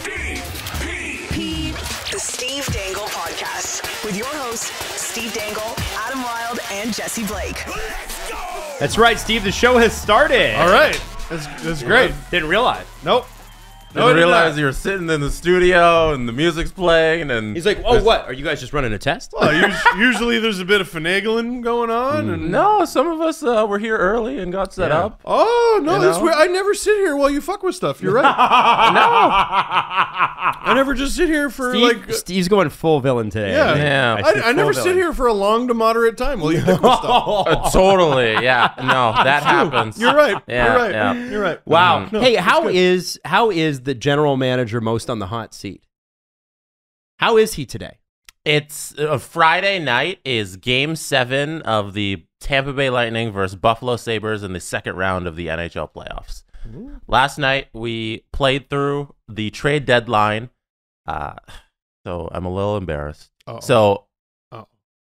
P, the Steve Dangle Podcast with your hosts, Steve Dangle, Adam Wylde, and Jesse Blake. That's right, Steve. The show has started. All right. That's, that's great. Didn't realize. Nope. Didn't I did realize not. you were sitting in the studio and the music's playing and He's like, oh, what? Are you guys just running a test? Well, us- usually there's a bit of finagling going on. And, no, some of us uh, were here early and got set Yeah. up. Oh, no. You That's know? weird. I never sit here while you fuck with stuff. You're right. No, I never just sit here for Steve, like. Steve's going full villain today. Yeah. Yeah. I I, I never full sit here for a long to moderate time while you dick with stuff. Uh, totally, yeah. No, that happens. You're right. Yeah, You're right. yeah. You're right. Wow. No, hey, it's how good. is how is the general manager most on the hot seat? How is he today? It's uh, Friday night is game seven of the Tampa Bay Lightning versus Buffalo Sabres in the second round of the NHL playoffs. Last night we played through the trade deadline. Uh, so I'm a little embarrassed. So Oh.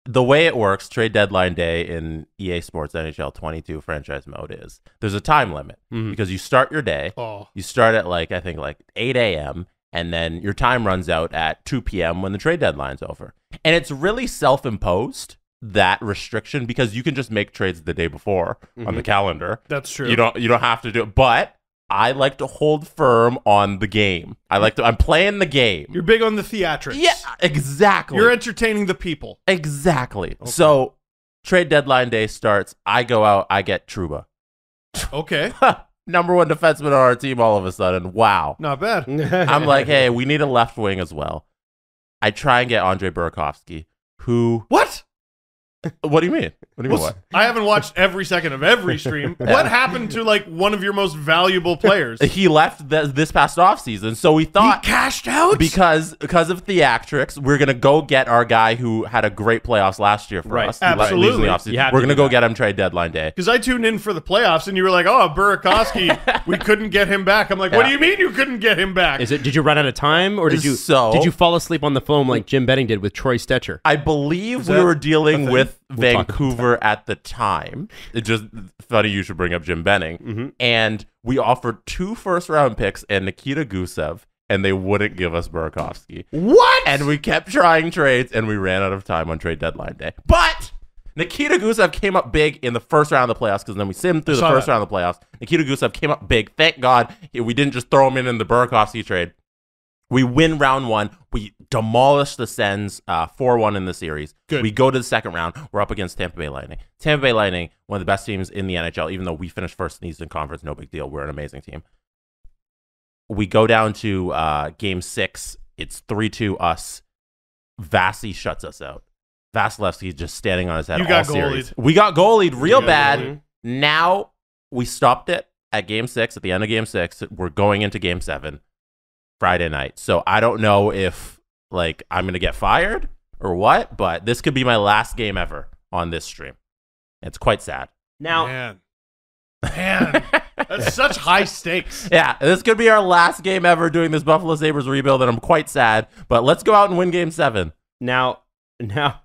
The way it works, trade deadline day in EA Sports NHL 22 franchise mode is there's a time limit Mhm. because you start your day. Oh. You start at like I think like 8 a.m. and then your time runs out at 2 p.m. when the trade deadline's over. And it's really self-imposed that restriction because you can just make trades the day before on the calendar. That's true. You don't you don't have to do it. But I like to hold firm on the game. I like to I'm playing the game. You're big on the theatrics. yeah, exactly. You're entertaining the people. exactly. So trade deadline day starts. I go out. I get Trouba, Okay. number one defenseman on our team. All of a sudden, wow. Not bad. I'm like, hey, we need a left wing as well. I try and get Andre Burakovsky, who. What? What do you mean? What do you mean? What's- What? I haven't watched every second of every stream. What happened to like one of your most valuable players? He left th- this past offseason, so we thought he cashed out because because of theatrics, we're gonna go get our guy who had a great playoffs last year for Right. us. He le- in Absolutely. the offseason. You We're to gonna go that. get him trade deadline day. Because I tuned in for the playoffs and you were like, "Oh, Burakovsky, we couldn't get him back." I'm like, "What do you mean you couldn't get him back?" Is it? Did you run out of time, or did you? So- did you fall asleep on the phone like Jim Benning did with Troy Stecher? I believe we were dealing thing? With We'll Vancouver at the time. It just funny you should bring up Jim Benning. Mm-hmm. And we offered two first round picks and Nikita Gusev, and they wouldn't give us Burakovsky. what? And we kept trying trades, and we ran out of time on trade deadline day. But Nikita Gusev came up big in the first round of the playoffs because then we simmed through the first that. round of the playoffs. Nikita Gusev came up big. Thank God we didn't just throw him in in the Burakovsky trade. We win round one. We demolish the Sens uh, 4-1 in the series. Good. We go to the second round. We're up against Tampa Bay Lightning. Tampa Bay Lightning, one of the best teams in the NHL, even though we finished first in the Eastern Conference, no big deal. We're an amazing team. We go down to uh, game six. It's 3-2 us. Vasi shuts us out. Vasilevskiy just standing on his head You all got series. goalied. We got goalied real got bad. goalied. Now we stopped it at game six. At the end of game six, we're going into game seven Friday night. So I don't know if like I'm gonna get fired or what, but this could be my last game ever on this stream. It's quite sad. Now, man, man, that's such high stakes. Yeah, this could be our last game ever doing this Buffalo Sabres rebuild, and I'm quite sad. But let's go out and win game seven. now, now.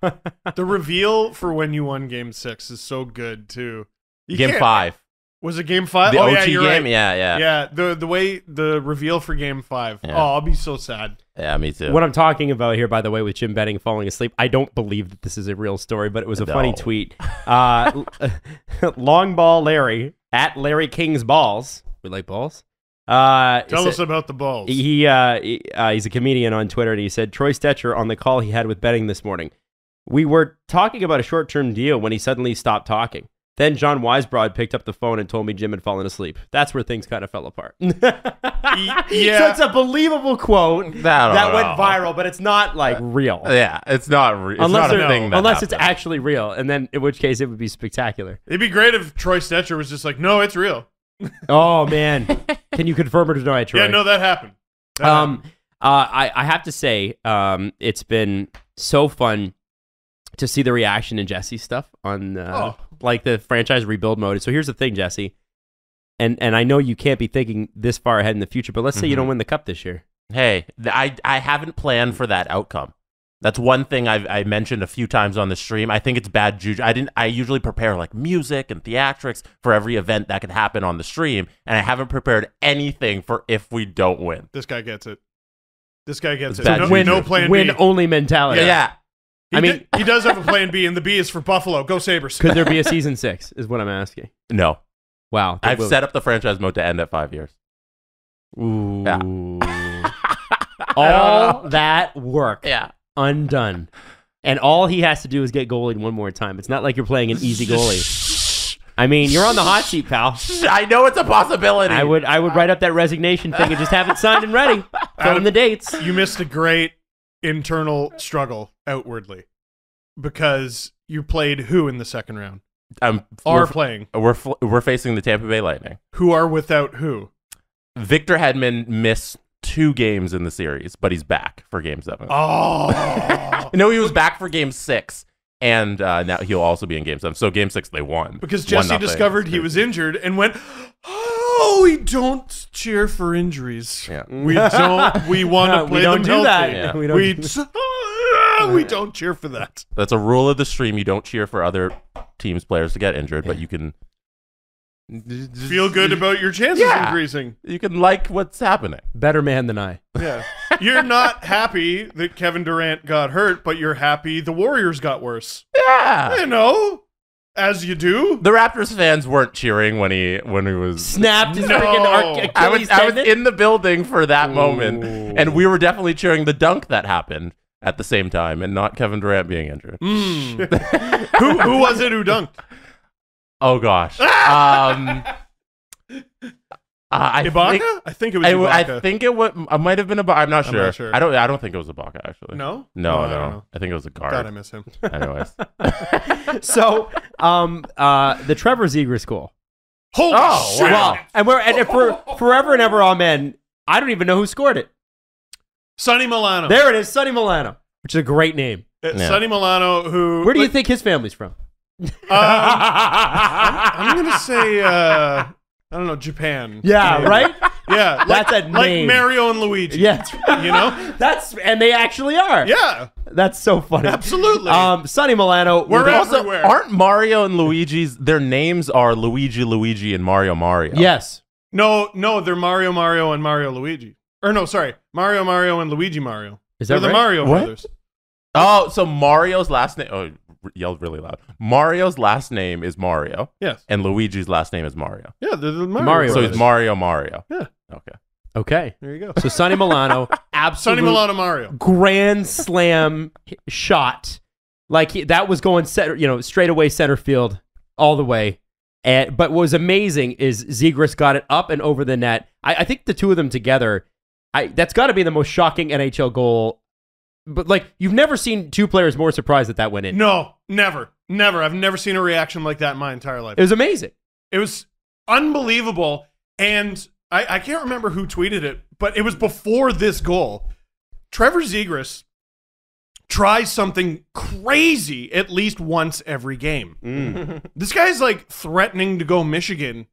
The reveal for when you won Game Six is so good too. You game can't- five. Was it Game Five? The oh OT yeah, game? right. Yeah, yeah, yeah, Yeah, the the way the reveal for Game Five. Yeah. Oh, I'll be so sad. Yeah, me too. What I'm talking about here, by the way, with Jim Benning falling asleep, I don't believe that this is a real story, but it was a funny tweet. Uh, long ball Larry at Larry King's balls. We like balls. Uh, Tell sa- us about the balls. He, uh, he uh, he's a comedian on Twitter, and he said Troy Stecher on the call he had with Benning this morning. We were talking about a short term deal when he suddenly stopped talking. Then John Weisbrod picked up the phone and told me Jim had fallen asleep. That's where things kind of fell apart. yeah. So it's a believable quote That- that went no. viral, but it's not like real. yeah, it's not. real. unless not a thing. That unless it's actually real, and then in which case it would be spectacular. It'd be great if Troy Stecher was just like, "No, it's real." Oh man, can you confirm it or deny, Troy? Yeah, no, that happened. That Um, uh, I I have to say, um, it's been so fun to see the reaction in Jesse's stuff on uh, Oh. Like the franchise rebuild mode. So here's the thing, Jesse, and and I know you can't be thinking this far ahead in the future, but let's say you Mhm. don't win the cup this year. Hey, I I haven't planned for that outcome. That's one thing I've I mentioned a few times on the stream. I think it's bad juju. I didn't. I usually prepare like music and theatrics for every event that could happen on the stream, and I haven't prepared anything for if we don't win. This guy gets it. This guy gets It's it. bad No, win, no plan win B. only mentality. yeah. He I mean- di- he does have a plan B, and the B is for Buffalo. Go Sabres. Could there be a season six? Is what I'm asking. No. Wow. I've set up the franchise mode to end at five years. Ooh. Yeah. all that work Yeah. undone, and all he has to do is get goalied one more time. It's not like you're playing an easy goalie. I mean, you're on the hot seat, pal. I know it's a possibility. I would I would write up that resignation thing and just have it signed and ready. Fill in the dates. You missed a great internal struggle outwardly because you played who in the second round? Um, Are we're, playing we're we're facing the Tampa Bay Lightning. who are without who? Victor Hedman missed two games in the series, but he's back for Game Seven. Oh, no, he was back for Game Six, and uh, now he'll also be in Game Seven. So Game Six they won because Jesse discovered he was injured and went. Oh, we don't cheer for injuries. Yeah. We don't. We want to We play don't them do that. healthy. Yeah. We don't We do- t- ah, we don't cheer for that. That's a rule of the stream. You don't cheer for other teams' players to get injured, but you can Feel good about your chances Yeah. increasing. You can like what's happening. Better man than I. Yeah. You're not happy that Kevin Durant got hurt, but you're happy the Warriors got worse. Yeah. You know, as you do. The Raptors fans weren't cheering when he when he was. Snapped his No. freaking Ar- I was Achilles I was in the building for that moment, and we were definitely cheering the dunk that happened at the same time, and not Kevin Durant being injured. Mm. who who was it who dunked? Oh gosh. Um, uh, I Ibaka? think I think it was I, Ibaka. I think it would. I might have been Ibaka. I'm not I'm sure. not sure. I don't. I don't think it was Ibaka actually. no, No, Oh, I no. don't. I think it was a guard. God, I guard. miss him. Anyways. so, um, uh, the Trevor Zegras School. Holy Oh, shit! Well, and we're and for forever and ever, amen. I don't even know who scored it. Sonny Milano. There it is, Sonny Milano, which is a great name. Uh, Yeah. Sonny Milano, who Where do you think his family's from? Um, I'm gonna say uh, I don't know Japan. yeah, right. Yeah, like, That's a like. Mario and Luigi. Yeah, that's right. You know? that's and they actually are. Yeah, that's so funny. absolutely. Um, Sonny Milano. We're also everywhere. aren't Mario and Luigi's their names are Luigi, Luigi, and Mario, Mario? yes. no, no, they're Mario, Mario, and Mario Luigi. Or no, sorry, Mario, Mario, and Luigi Mario. Is that They're that the? Mario What? brothers. Oh, so Mario's last name. Oh, r- yelled really loud. Mario's last name is Mario, Yes. and Luigi's last name is Mario. Yeah, they're the Mario. Mario So he's Mario, Mario. Yeah. Okay. Okay. There you go. So Sonny Milano, absolute Sonny Milano, Mario. grand slam shot. Like he, that was going center, you know, straight away center field all the way. And but what was amazing is Zegras got it up and over the net. I, I think the two of them together, I that's got to be the most shocking NHL goal. But like you've never seen two players more surprised that that went in. No, never, never. I've never seen a reaction like that in my entire life. It was amazing. It was unbelievable. And I, I can't remember who tweeted it, but it was before this goal. Trevor Zegras tries something crazy at least once every game. Mm. This guy's like threatening to go Michigan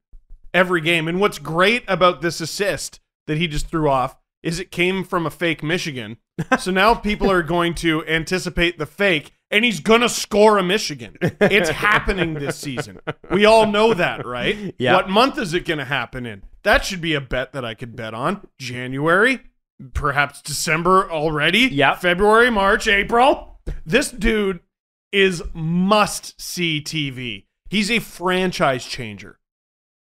every game. And what's great about this assist that he just threw off is it came from a fake Michigan. So now people are going to anticipate the fake, and he's going to score a Michigan. It's happening this season. We all know that, right? Yeah. What month is it going to happen in? That should be a bet that I could bet on. January, perhaps December already. Yeah. February, March, April. This dude is must see TV. He's a franchise changer.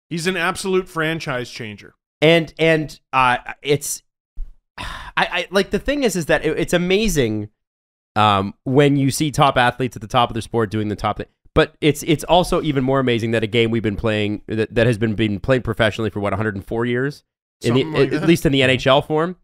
He's an absolute franchise changer. and and uh, it's I, I like the thing is is that it, it's amazing um, when you see top athletes at the top of their sport doing the top thing. But it's it's also even more amazing that a game we've been playing that, that has been being played professionally for what 104 years, in the, like at that. least in the NHL form,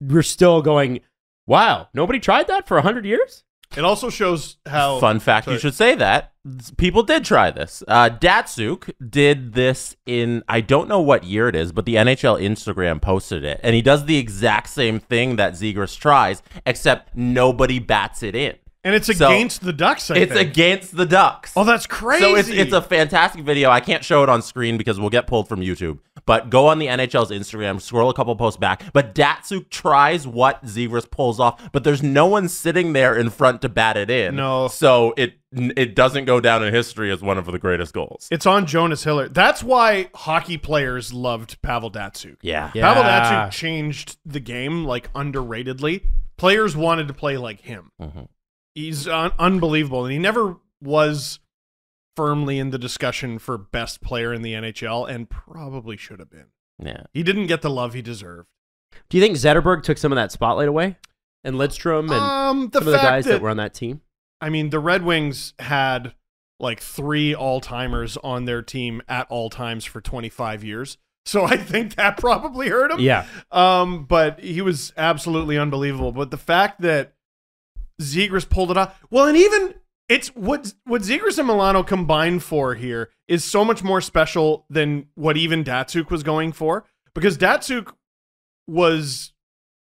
we're still going. Wow, nobody tried that for 100 years. It also shows how Fun fact, Sorry. you should say that. People did try this. Uh, Datsyuk did this in, I don't know what year it is, but the NHL Instagram posted it. And he does the exact same thing that Zegras tries, except nobody bats it in. and it's So, against the Ducks. I it's think. against the Ducks. Oh, that's crazy. So it's, it's a fantastic video. I can't show it on screen because we'll get pulled from YouTube. But go on the NHL's Instagram, scroll a couple posts back. But Datsyuk tries what Zegras pulls off, but there's no one sitting there in front to bat it in. No. So it it doesn't go down in history as one of the greatest goals. It's on Jonas Hiller. That's why hockey players loved Pavel Datsyuk. Yeah. Yeah. Pavel Datsyuk changed the game like underratedly. Players wanted to play like him. Mhm. He's un- unbelievable, and he never was firmly in the discussion for best player in the NHL, and probably should have been. Yeah. He didn't get the love he deserved. Do you think Zetterberg took some of that spotlight away? And Lidstrom and um, the some of the guys that, that were on that team? I mean, the Red Wings had like three all timers on their team at all times for 25 years. So I think that probably hurt him. Yeah. Um, but he was absolutely unbelievable. But the fact that Zegras pulled it off, well, and even it's what what Zegras and Milano combined for here is so much more special than what even Datsyuk was going for because Datsyuk was,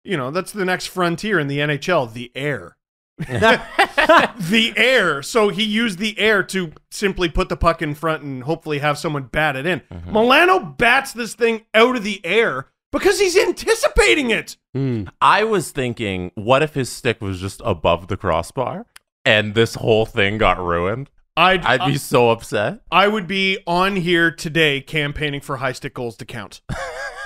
you know, that's the next frontier in the NHL, the air. the air. So he used the air to simply put the puck in front and hopefully have someone bat it in. Milano bats this thing out of the air because he's anticipating it. Hmm. I was thinking, what if his stick was just above the crossbar and this whole thing got ruined? I'd, I'd be uh, so upset. I would be on here today campaigning for high stick goals to count.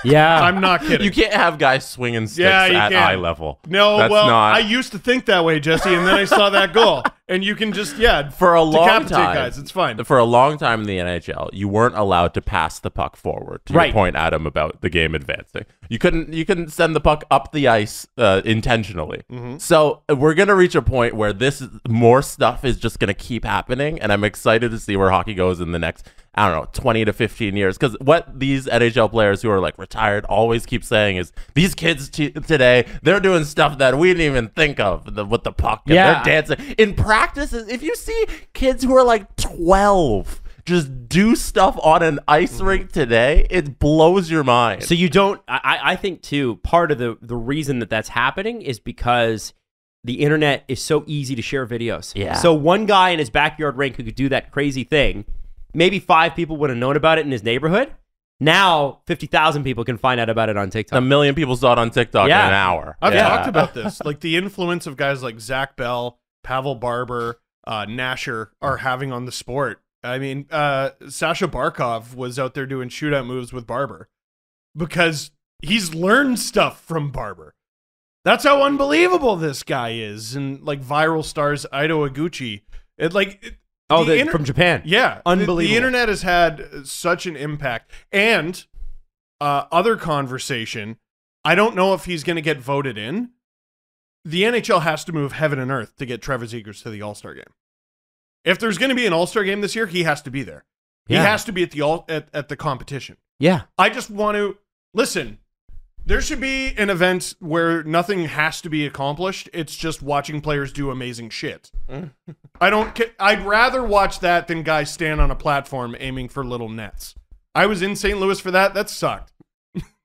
Yeah. I'm not kidding. You can't have guys swinging sticks Yeah, you at can't. eye level. no, that's well, not. I used to think that way, Jesse, and then I saw that goal, and you can just yeah for a long time, guys. It's fine. For a long time in the NHL, you weren't allowed to pass the puck forward. To Right. your point, Adam, about the game advancing, you couldn't. You couldn't send the puck up the ice uh, intentionally. Mm-hmm. So uh, we're gonna reach a point where this more stuff is just gonna keep happening, and I'm excited to see where hockey goes in the next. I don't know, 20 to 15 years. Because what these NHL players who are like retired always keep saying is these kids t- today, they're doing stuff that we didn't even think of the, with the puck. Yeah. They're dancing. In practice, if you see kids who are like 12 just do stuff on an ice Mm-hmm. rink today, it blows your mind. So you don't. I, I think too. Part of the the reason that that's happening is because the internet is so easy to share videos. Yeah. So one guy in his backyard rink who could do that crazy thing, maybe five people would have known about it in his neighborhood. Now fifty thousand people can find out about it on TikTok. a million people saw it on TikTok Yeah. in an hour. I've Yeah. talked about this. Like the influence of guys like Zach Bell, Pavel Barber, uh, Nasher are having on the sport. I mean, uh, Sasha Barkov was out there doing shootout moves with Barber because he's learned stuff from Barber. That's how unbelievable this guy is. And like viral stars Ido Aguchi. It like it, oh, the the, from Japan. yeah, the- Unbelievable. The, internet has had such an impact. And uh, other conversation, I don't know if he's going to get voted in. The NHL has to move heaven and earth to get Trevor Zegras to the All Star game. If there's going to be an All Star game this year, he has to be there. He Yeah. has to be at the all at, at the competition. Yeah. I just want to listen. There should be an event where nothing has to be accomplished. It's just watching players do amazing shit. I don't. I'd rather watch that than guys stand on a platform aiming for little nets. I was in St. Louis for that. That sucked.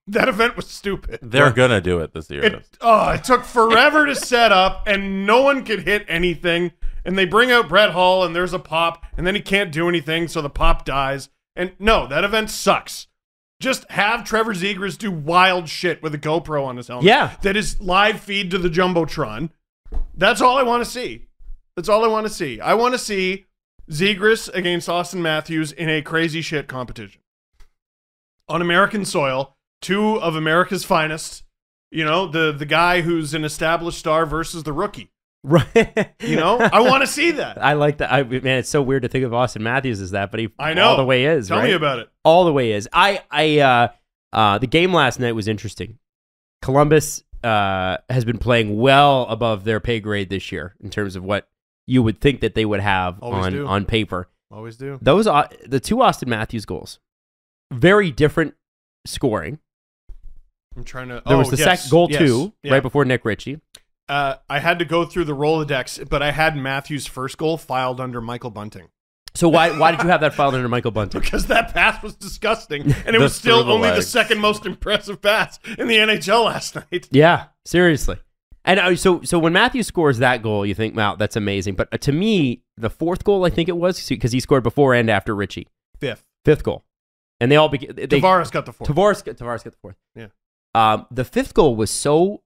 that event was stupid. They're going to do it this year. It, oh, it took forever to set up, and no one could hit anything. And they bring out Brett Hull, and there's a pop, and then he can't do anything, so the pop dies. And no, that event sucks. Just have Trevor Zegras do wild shit with a GoPro on his helmet. Yeah. That is live feed to the Jumbotron. That's all I want to see. That's all I want to see. I want to see Zegras against Auston Matthews in a crazy shit competition. On American soil, two of America's finest. You know, the the guy who's an established star versus the rookie. Right. You know, I want to see that. I like that. I man, it's so weird to think of Auston Matthews as that, but he I know. all the way is. Tell right? me about it. all the way is. I I uh uh the game last night was interesting. Columbus uh has been playing well above their pay grade this year in terms of what you would think that they would have Always on do. on paper. Always do. Those are the two Auston Matthews goals. Very different scoring. I'm trying to. There oh, was the yes, second goal yes, two yeah. right before Nick Ritchie. Uh, I had to go through the Rolodex, but I had Matthews' first goal filed under Michael Bunting So why why did you have that filed under Michael Bunting? because that pass was disgusting, and it was still only the second most impressive pass in the NHL last night. Yeah, seriously. And uh, so, so when Matthew scores that goal, you think, "Wow, that's amazing." But uh, to me, the fourth goal, I think it was because he scored before and after Ritchie. Fifth. Fifth goal. and they all they Tavares got the fourth. Tavares Tavares got the fourth. Yeah. Um, the fifth goal was so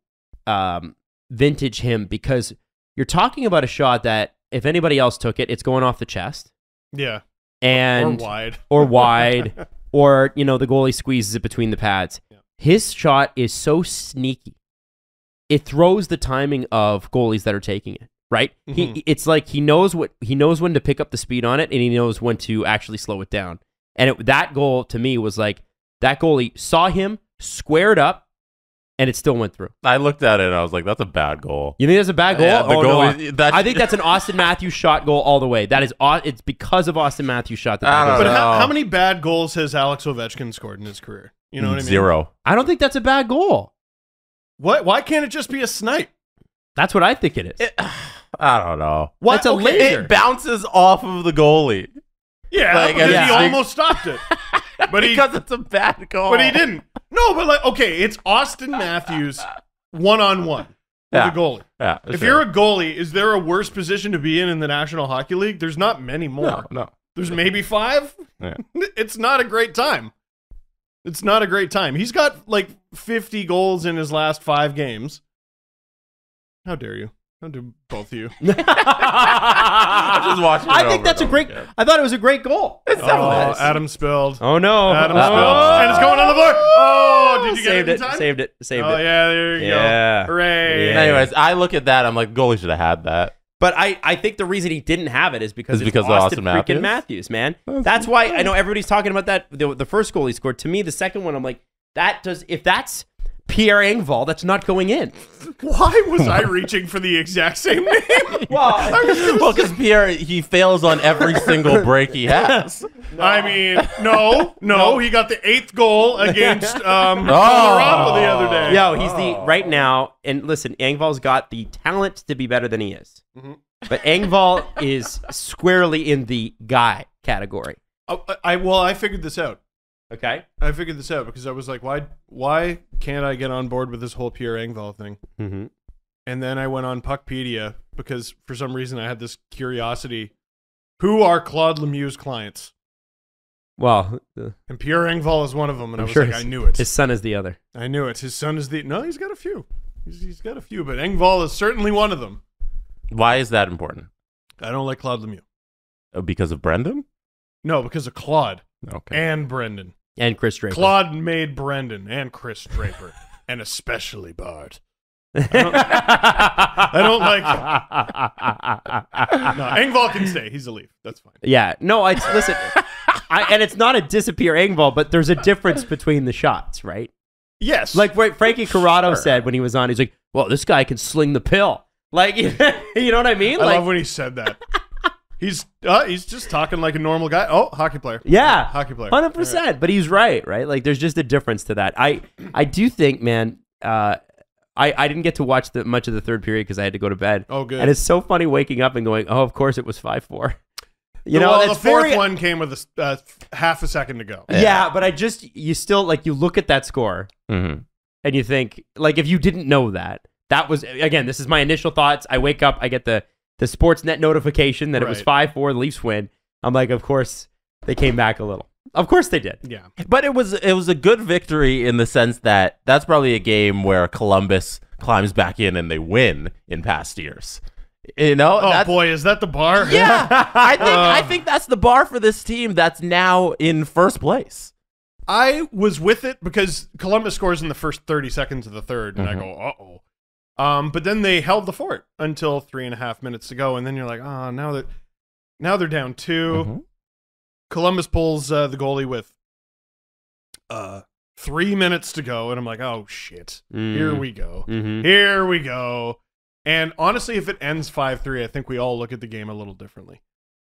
um, vintage him because you're talking about a shot that if anybody else took it, it's going off the chest yeah, and or wide. or wide, or you know the goalie squeezes it between the pads. Yeah. His shot is so sneaky. It throws the timing of goalies that are taking it. Right? He Mhm. it's like he knows what he knows when to pick up the speed on it and he knows when to actually slow it down. And it, that goal to me was like that goalie saw him, squared up, and it still went through. I looked at it and I was like, that's a bad goal. You think that's a bad goal? Yeah, the oh, no, goalie- I- I think that's an Auston Matthews shot goal all the way. That is, it's because of Auston Matthews shot that. I that don't goes But how, how many bad goals has Alex Ovechkin scored in his career? You know what I mean? Zero. I don't think that's a bad goal. What? Why can't it just be a snipe? That's what I think it is. It- I don't know. Why? It's a okay, laser. It bounces off of the goalie Yeah, Like, because and he almost stopped it, but he because it's a bad goal. but he didn't. No, but like okay, it's Auston Matthews one on one with Yeah. a goalie. Yeah, If sure. you're a goalie, is there a worse position to be in in the National Hockey League? There's not many more. no, no. There's maybe five. Yeah. It's not a great time. It's not a great time. He's got like 50 goals in his last five games. How dare you? How do both of you? I'm just watching. it I think that's a great. again. I thought it was a great goal. It's Oh, definitely- Adam spilled. Oh no! Adam Oh. spilled. And it's going on the floor. Oh, did you get saved it it? in time? Saved it. Saved oh, it. yeah, there you Yeah. go. Hooray. Yeah. Anyways, I look at that. I'm like, goalie should have had that. But I, I think the reason he didn't have it is because it's because of Auston, Auston freaking Matthews? Matthews, man. That's why I know everybody's talking about that. The, the first goal he scored. To me, the second one, I'm like, that does. If that's Pierre Engvall, that's not going in. Why was I reaching for the exact same name? Well, well, because Pierre he fails on every single break he has. I mean, no, no, he got the eighth goal against um, Oh. Colorado the other day. yo, he's the right now. And listen, Engvall's got the talent to be better than he is. Mhm. But Engvall is squarely in the guy category. Oh, I, I well, I figured this out. Okay. I figured this out because I was like, why, why can't I get on board with this whole Pierre Engvall thing? Mm-hmm. And then I went on Puckpedia because for some reason I had this curiosity: who are Claude Lemieux's clients? Well, uh, And Pierre Engvall is one of them. And I'm I was sure like, his, I knew it. his son is the other. I knew it. His son is the no. He's got a few. He's, he's got a few, but Engvall is certainly one of them. Why is that important? I don't like Claude Lemieux. Oh, Because of Brendan? No, because of Claude Okay. and Brendan. And Chris Draper. Claude made Brendan and Chris Draper, and especially Bart. I don't like- No, Engvall can stay. He's a leaf. That's fine. Yeah, no, it's listen, I, and it's not a disappear Engvall, but there's a difference between the shots, right? Yes. Like what Frankie Corrado Sure. said when he was on, he's like, "Well, this guy can sling the pill." Like, you know what I mean? I like, love when he said that. He's uh, he's just talking like a normal guy. Oh, hockey player. yeah, Hockey player. hundred percent. But he's right, right? Like, there's just a difference to that. I, I do think, man. Uh, I, I didn't get to watch the much of the third period because I had to go to bed. Oh, good. And it's so funny waking up and going, "Oh, of course it was five four. You know, well, the fourth very- one came with a, uh, half a second to go. Yeah. but I just you still like you look at that score hmm and you think like if you didn't know that that was again this is my initial thoughts. I wake up, I get the the Sportsnet notification that it was five four, the Leafs win. I'm like, of course they came back a little. Of course they did. Yeah. But it was it was a good victory in the sense that that's probably a game where Columbus climbs back in and they win in past years. You know, Oh boy, is that the bar? yeah. I think I Uh. think that's the bar for this team that's now in first place. I was with it because Columbus scores in the first 30 seconds of the third, and I Mhm. go, uh oh. Um, but then they held the fort until three and a half minutes to go, and then you're like, oh, now that now they're down 2 Mhm. Columbus pulls uh, the goalie with uh three minutes to go, and I'm like, oh shit, here we go, Mm-hmm. here we go. And honestly, if it ends five three, I think we all look at the game a little differently.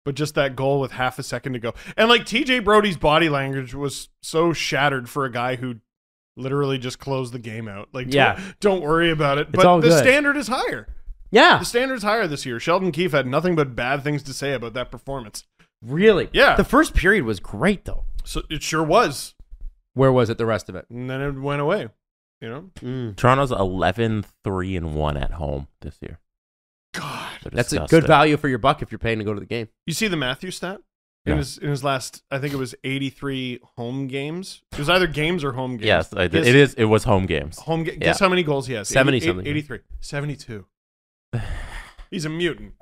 But just that goal with half a second to go, and like TJ Brodie's body language was so shattered for a guy who literally just close the game out. Like, don't- Yeah. don't, worry about it. It's but all the good. standard is higher. Yeah, The standard is higher this year. Sheldon Keefe had nothing but bad things to say about that performance. really. Yeah. The first period was great though. So it sure was, Where was it? The rest of it. and then it went away. You know, Mm. Toronto's 11 3 and 1 at home this year. God. That's a good value for your buck if you're paying to go to the game. You see the Matthew stat? In No. his in his last. I think it was 83 home games. It was either games or home games. Yes, I did. His it is. It was home games. Home ga- Yeah. Guess how many goals he has? 70 80 something. 83. 72. He's a mutant.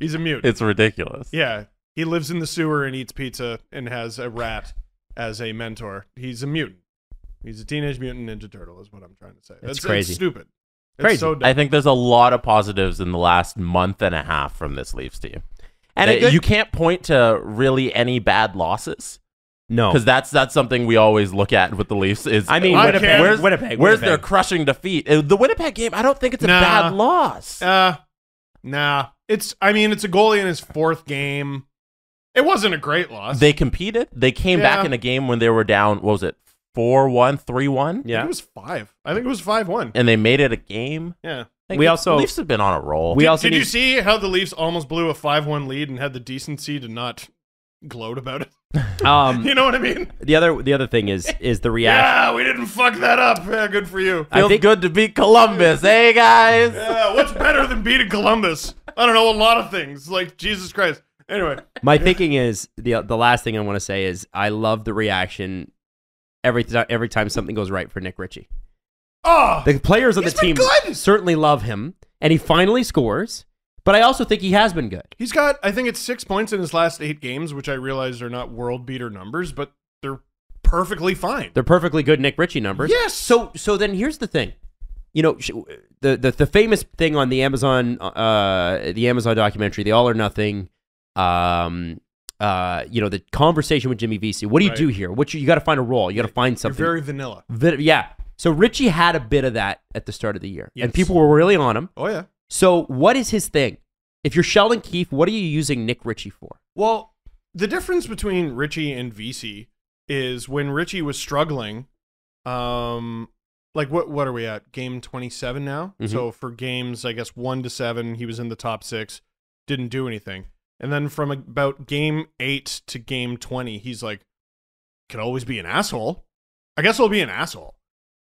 He's a mutant. It's ridiculous. yeah. He lives in the sewer and eats pizza and has a rat as a mentor. He's a mutant. He's a teenage mutant ninja turtle, is what I'm trying to say. That's It's crazy. stupid. It's Crazy. so. I think there's a lot of positives in the last month and a half from this Leafs team. And They- good- you can't point to really any bad losses no. because that's that's something we always look at with the Leafs. Is I mean, I Winnipeg, can't- where's Winnipeg, where's Winnipeg. their crushing defeat? Uh, The Winnipeg game, I don't think it's a Nah. bad loss. Uh, nah. It's. I mean, it's a goalie in his fourth game. It wasn't a great loss. they competed. They came back in a game when they were down. What was it? 4-1, 3-1? I think yeah. it was five. I think it was five one. and they made it a game. Yeah. Like, We the also- Leafs have been on a roll. We Did, also did need, you see how the Leafs almost blew a five one lead and had the decency to not gloat about it? um, You know what I mean? the other the other thing is is the reaction. Yeah, we didn't fuck that up. Yeah, good for you. I Feels think- good to beat Columbus, hey guys. Yeah, what's better than beating Columbus? I don't know a lot of things. Like Jesus Christ. Anyway, My thinking is the the last thing I want to say is I love the reaction every th- every time something goes right for Nick Ritchie. Oh, The players on the team good. certainly love him, and he finally scores. But I also think he has been good. he's got. I think it's six points in his last eight games, which I realize are not world beater numbers, but they're perfectly fine. They're perfectly good Nick Ritchie numbers. Yes. So so then here's the thing. You know, the the, the famous thing on the Amazon uh the Amazon documentary, The All or Nothing um uh you know, the conversation with Jimmy Vesey. What do you Right. do here? What you, you got to find a role. You got to find You're something. very vanilla. Vi- yeah. So Ritchie had a bit of that at the start of the year, Yes. and people were really on him. Oh yeah. So what is his thing? If you're Sheldon Keefe, what are you using Nick Ritchie for? Well, the difference between Ritchie and Vesey is when Ritchie was struggling, um, like what what are we at? Game twenty seven now. Mhm. So for games, I guess one to seven, he was in the top six, didn't do anything, and then from about game eight to game twenty, he's like, could always be an asshole. I guess I'll be an asshole,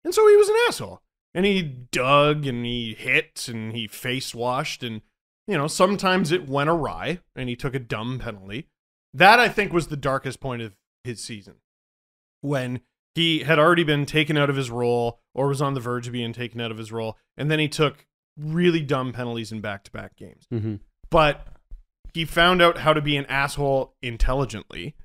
and so he was an asshole, and he dug and he hit and he face washed and you know, sometimes it went awry and he took a dumb penalty. That I think was the darkest point of his season. When he had already been taken out of his role or was on the verge of being taken out of his role, and then he took really dumb penalties in back to back games. Mm-hmm. But he found out how to be an asshole intelligently.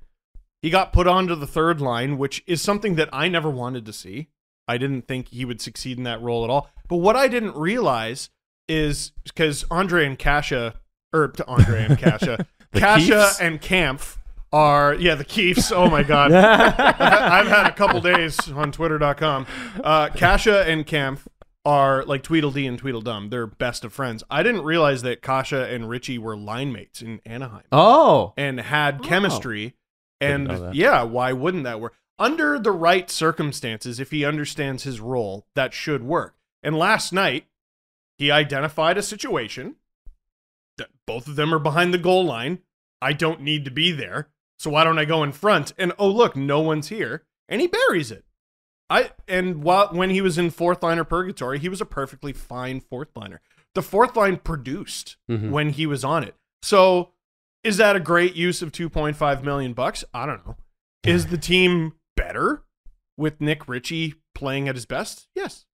He got put onto the third line, which is something that I never wanted to see. I didn't think he would succeed in that role at all. But what I didn't realize is because Andre and Kasha, or to Andre and Kasha, Kasha Keefs? and Kampf are, yeah, the Keefs. Oh my God. I've had- a couple days on twitter.com. Uh, Kasha and Kampf are like Tweedledee and Tweedledum. They're best of friends. I didn't realize that Kasha and Ritchie were line mates in Anaheim Oh, and had Oh. chemistry. Didn't And yeah, why wouldn't that work? Under the right circumstances, if he understands his role, that should work. And last night, he identified a situation that both of them are behind the goal line. I don't need to be there. So why don't I go in front? And oh look, no one's here. And he buries it. I and while when he was in fourth liner purgatory, he was a perfectly fine fourth liner. The fourth line produced Mhm. when he was on it. So is that a great use of 2.5 million bucks? I don't know. Is the team better with Nick Ritchie playing at his best? Yes.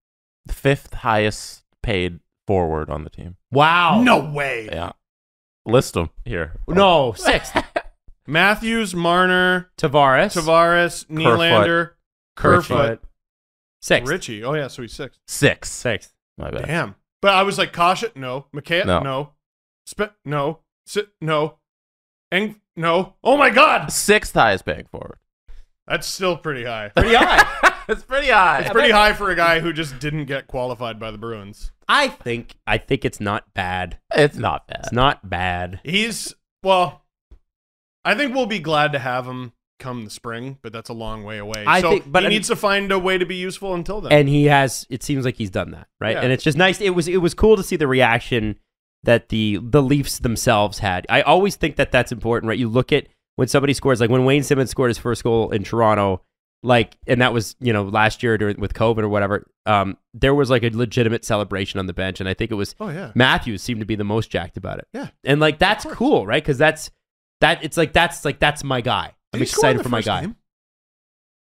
The fifth highest paid forward on the team. wow. No way. Yeah. List them here. no, sixth. Matthews, Marner, Tavares, Tavares, Nylander, Kerfoot, Kerfoot, sixth, Ritchie. Oh yeah, so he's six. Six. sixth. My bad. Damn. But I was like, Kasha, no. McKay, No. no. Spe- no. Sit, no. Eng, no. Oh my God. Sixth highest paying forward. That's still pretty high. Pretty high. it's pretty high. It's pretty high for a guy who just didn't get qualified by the Bruins. I think I think it's not bad. It's not bad. It's not bad. He's well. I think we'll be glad to have him come the spring, but that's a long way away. I so think- but he I mean- needs to find a way to be useful until then. and he has it seems like he's done that right Yeah. and it's just nice it was it was cool to see the reaction that the the leafs themselves had i always think that that's important right you look at when somebody scores like when wayne simmons scored his first goal in toronto like and that was you know last year during, with covid or whatever um there was like a legitimate celebration on the bench and i think it was oh yeah, matthews seemed to be the most jacked about it Yeah. and like that's cool right because that's That it's like that's like that's my guy. I'm Did in excited for my guy. game?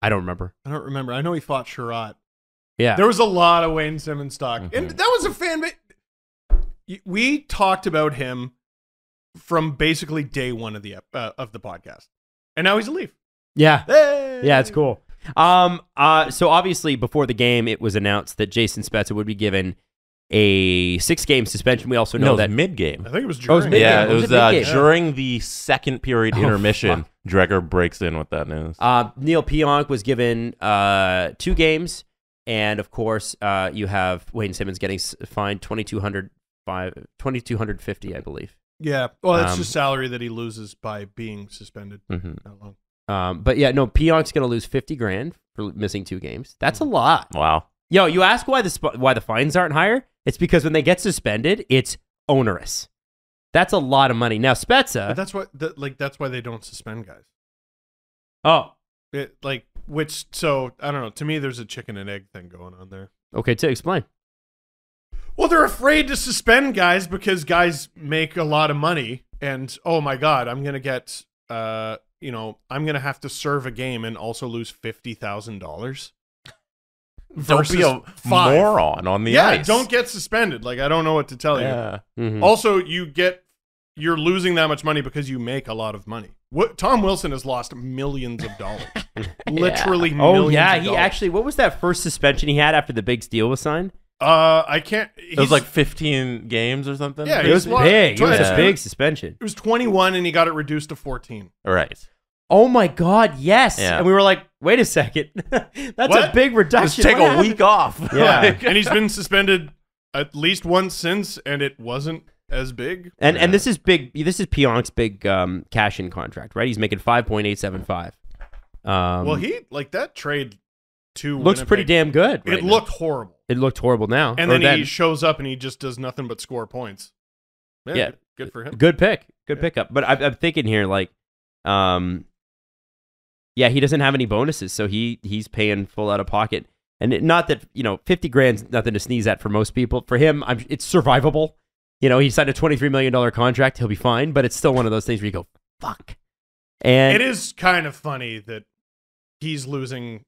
I don't remember. I don't remember. I know he fought Sherrod. Yeah. There was a lot of Wayne Simmonds talk, Mm-hmm. and that was a fan. We talked about him from basically day one of the uh, of the podcast, and now he's a Leaf. yeah. Hey! Yeah, it's cool. Um, uh, so obviously before the game, it was announced that Jason Spezza would be given a six-game suspension. We also know no, that. mid game. I think it was Oh, it was during. mid-game. Yeah, Was it was uh, during the second period Oh, intermission. fuck. Dreger breaks in with that news. Uh, Neal Pionk was given uh, two games, and of course, uh, you have Wayne Simmonds getting fined 2200 2250 I believe. Yeah, well, that's Um, just salary that he loses by being suspended mm-hmm. that long. Um, but yeah, no, Pionk's going to lose 50 grand for missing two games. That's a lot. Wow. Yo, you ask why the sp- why the fines aren't higher? It's because when they get suspended, it's onerous. That's a lot of money. Now, But that's what, that, like, that's why they don't suspend guys. Oh, It like which so I don't know. To me, there's a chicken and egg thing going on there. okay. To explain. Well, they're afraid to suspend guys because guys make a lot of money, and oh my god, I'm gonna get uh you know I'm gonna have to serve a game and also lose fifty thousand dollars. Don't be a moron on the yeah, ice. don't get suspended. Like I don't know what to tell you. Yeah. Mhm. Also, you get you're losing that much money because you make a lot of money. What Tom Wilson has lost millions of dollars, literally. Oh millions yeah, he dollars. actually. What was that first suspension he had after the big deal was signed? Uh, I can't. It was like 15 games or something. Yeah, It was what, big. It was Yeah. a big suspension. It was 21, and he got it reduced to 14. Right. Oh my God, yes. Yeah. And we were like, wait a second, that's a What? big reduction. Just take What a happened? week off. Yeah. Like- and he's been suspended at least once since, and it wasn't as big. And and this is big. This is Pionk's big um, cash in contract, right? He's making five point eight seven five. Um, well, he like that trade to looks pretty damn good. It now. looked horrible, It looked horrible now. and Or then, he shows up and he just does nothing but score points. Yeah. good for him. good pick, good Yeah. pickup. But I'm, I'm thinking here, like, um, yeah, he doesn't have any bonuses, so he he's paying full out of pocket. And it, not that you know, fifty grand's nothing to sneeze at for most people. For him, I'm, it's survivable. You know, he signed a twenty three million dollar contract. He'll be fine. But it's still one of those things where you go, fuck. And It is kind of funny that he's losing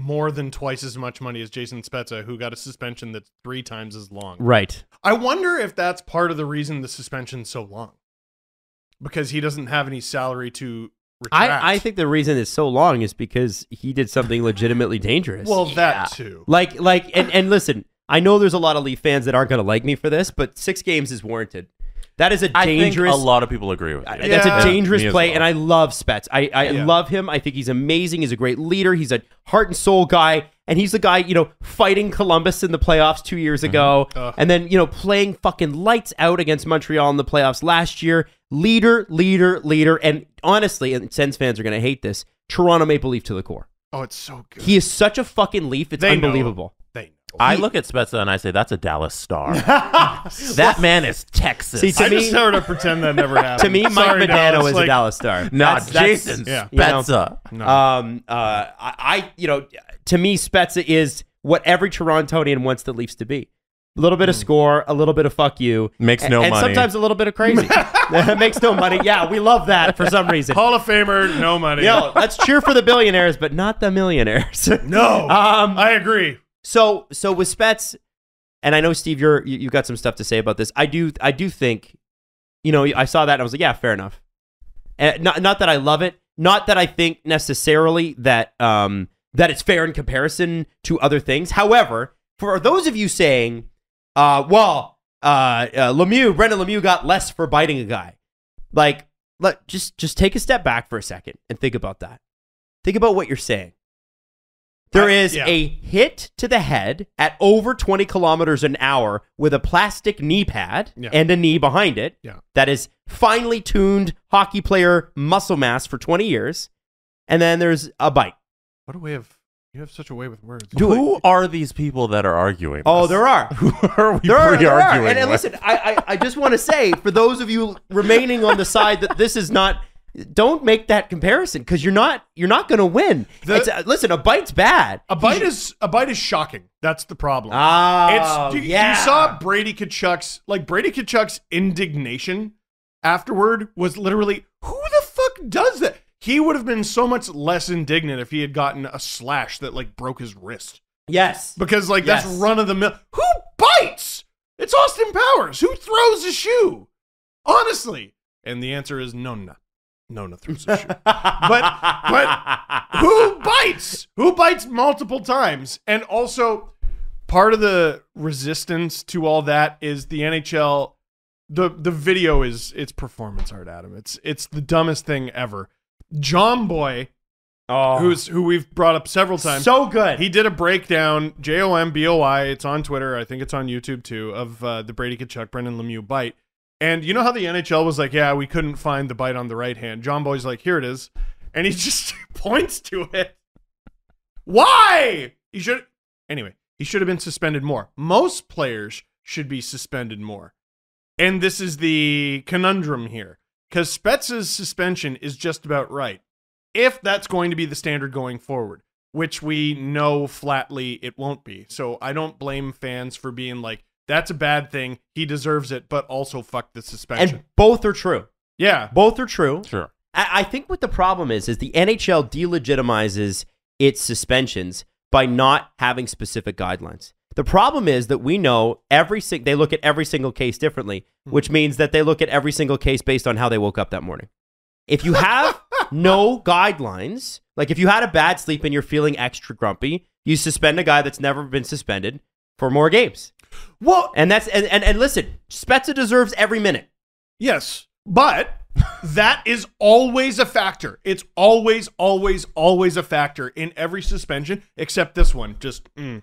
more than twice as much money as Jason Spezza, who got a suspension that's three times as long. right. I wonder if that's part of the reason the suspension's so long, because he doesn't have any salary to retract. I, I think the reason it's so long is because he did something legitimately dangerous. well Yeah. that too. like like and, and listen, I know there's a lot of Leaf fans that aren't going to like me for this, but six games is warranted. That is a I think dangerous. a lot of people agree with you. I- That's Yeah. a dangerous Me play, well. and I love Spets. I, I Yeah. love him. I think he's amazing. He's a great leader. He's a heart and soul guy, and he's the guy you know fighting Columbus in the playoffs two years ago, Ugh. and then you know playing fucking lights out against Montreal in the playoffs last year. Leader, leader, leader, and honestly, and Sens fans are gonna hate this. Toronto Maple Leaf to the core. Oh, it's so good. He is such a fucking Leaf. It's They unbelievable. know. I look at Spezza and I say, that's a Dallas star. that man is Texas. See, to I me- just started to pretend that never happened. To me, Mike Sorry, Modano is like, a Dallas star. no, That's- that's- Jason yeah. you know. No. Um, uh, I, I, you know, to me, Spezza is what every Torontonian wants the Leafs to be. A little bit of score, a little bit of fuck you. Makes no and money. And sometimes a little bit of crazy. Makes no money. Yeah, we love that for some reason. Hall of Famer, no money. Yo, let's cheer for the billionaires, but not the millionaires. no, um, I agree. So so with Spets, and I know Steve, you're you, you got some stuff to say about this. I do I do think, you know, I saw that and I was like, yeah, fair enough. And not not that I love it, not that I think necessarily that um that it's fair in comparison to other things. However, for those of you saying, uh, well, uh, uh Lemieux, Brendan Lemieux got less for biting a guy, like let just just take a step back for a second and think about that. Think about what you're saying. There I- is yeah. a hit to the head at over 20 kilometers an hour with a plastic knee pad Yeah. and a knee behind it Yeah. that is finely tuned hockey player muscle mass for 20 years. And then there's a bite. What a way of you have such a way with words. Do Who it. are these people that are arguing? Oh, this? there are. Who are we There are, there are. pre-arguing And, and listen, I, I, I just want to say, for those of you remaining on the side that this is not, don't make that comparison because you're not, you're not going to win. The- uh, listen, a bite's bad. A bite is a bite is shocking. That's the problem. Oh, it's you, you saw Brady Tkachuk's like Brady Tkachuk's indignation afterward was literally who the fuck does that? He would have been so much less indignant if he had gotten a slash that like broke his wrist. Yes. Because like that's run of the mill. Who bites? It's Austin Powers. Who throws a shoe? Honestly. And the answer is no, Nona. Nona throws a shoe. but but who bites? Who bites multiple times? And also part of the resistance to all that is the NHL the the video is it's performance art Adam. It's it's the dumbest thing ever. John Boy, oh, who's who we've brought up several times. so good. He did a breakdown, J O M B O I. It's on Twitter. I think it's on YouTube too. Of uh, the Brady Tkachuk, Brendan Lemieux bite. And you know how the NHL was like, yeah, we couldn't find the bite on the right hand. John Boy's like, here it is, and he just points to it. Why? He should. Anyway, he should have been suspended more. Most players should be suspended more. And this is the conundrum here, because Spezza's suspension is just about right if that's going to be the standard going forward, which we know flatly it won't be. So I don't blame fans for being like, that's a bad thing. He deserves it, but also fuck the suspension. and both are true. yeah. Both are true. Sure. I, I think what the problem is is the NHL delegitimizes its suspensions by not having specific guidelines. The problem is that we know every sing- they look at every single case differently, hmm. which means that they look at every single case based on how they woke up that morning. If you have no guidelines, like if you had a bad sleep and you're feeling extra grumpy, you suspend a guy that's never been suspended for more games. Well, And that's and, and, and listen, Spezza deserves every minute. yes, but that is always a factor. It's always, always, always a factor in every suspension, except this one. Just mm,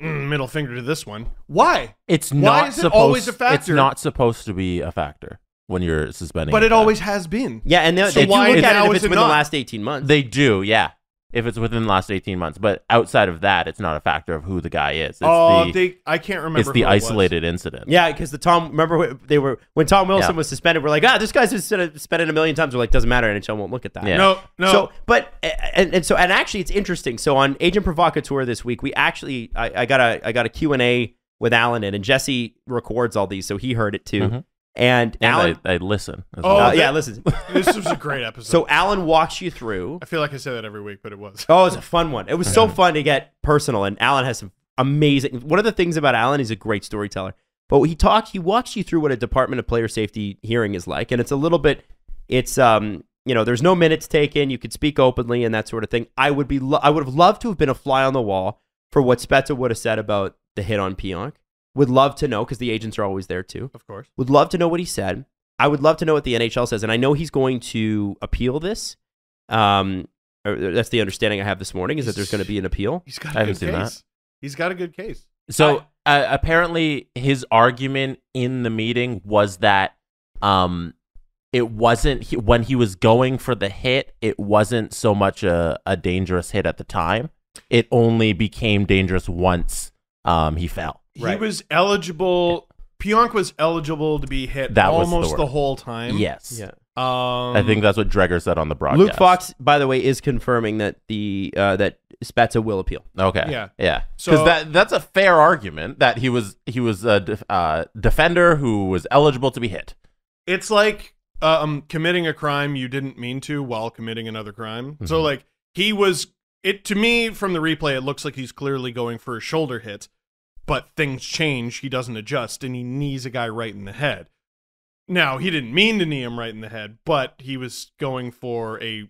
mm, middle finger to this one. Why? It's Why not is it supposed. always a factor. It's not supposed to be a factor when you're suspending. But it always has been. Yeah, and they, So they do why look at it if it's it within the last 18 months. They do, yeah. If it's within the last eighteen months, but outside of that, it's not a factor of who the guy is. It's oh, the they. I can't remember. it's the who it isolated incident. Yeah, because the Tom, remember when they were when Tom Wilson Yeah. was suspended? We're like, ah, this guy's been suspended a million times. We're like, doesn't matter. NHL won't look at that. Yeah. No, no. So, but and, and so and actually, it's interesting. So on Agent Provocateur this week, we actually I, I got a I got a Q and A with Alan in, and Jesse records all these, so he heard it too. Mhm. And, And Alan, I, I listen. As Oh, uh, that- yeah, listen. this was a great episode. So Alan walks you through. I feel like I say that every week, but it was. Oh, it was a fun one. It was so fun to get personal, and Alan has some amazing. One of the things about Alan, he's a great storyteller. But he talks, he walks you through what a Department of Player Safety hearing is like, and it's a little bit, it's um, you know, there's no minutes taken. You could speak openly and that sort of thing. I would be, lo- I would have loved to have been a fly on the wall for what Spezza would have said about the hit on Pionk. Would love to know because the agents are always there too. Of course. Would love to know what he said. I would love to know what the NHL says, and I know he's going to appeal this. Um, that's the understanding I have this morning is that there's going to be an appeal. He's got I a haven't good seen case. He's got a good case. So uh, apparently, his argument in the meeting was that um, it wasn't he, when he was going for the hit. It wasn't so much a, a dangerous hit at the time. It only became dangerous once um, he fell. He Right. was eligible. Pionk was eligible to be hit That was the almost the, whole time. Yes. Um, I think that's what Dreger said on the broadcast. Luke Fox, by the way, is confirming that the uh, that Spezza will appeal. Okay. Yeah. Yeah. Because So- that that's a fair argument that he was he was a def- uh, defender who was eligible to be hit. it's like um committing a crime you didn't mean to while committing another crime. So Mhm. like he was it to me from the replay it looks like he's clearly going for a shoulder hit, but things change, he doesn't adjust and he knees a guy right in the head. Now, he didn't mean to knee him right in the head, but he was going for a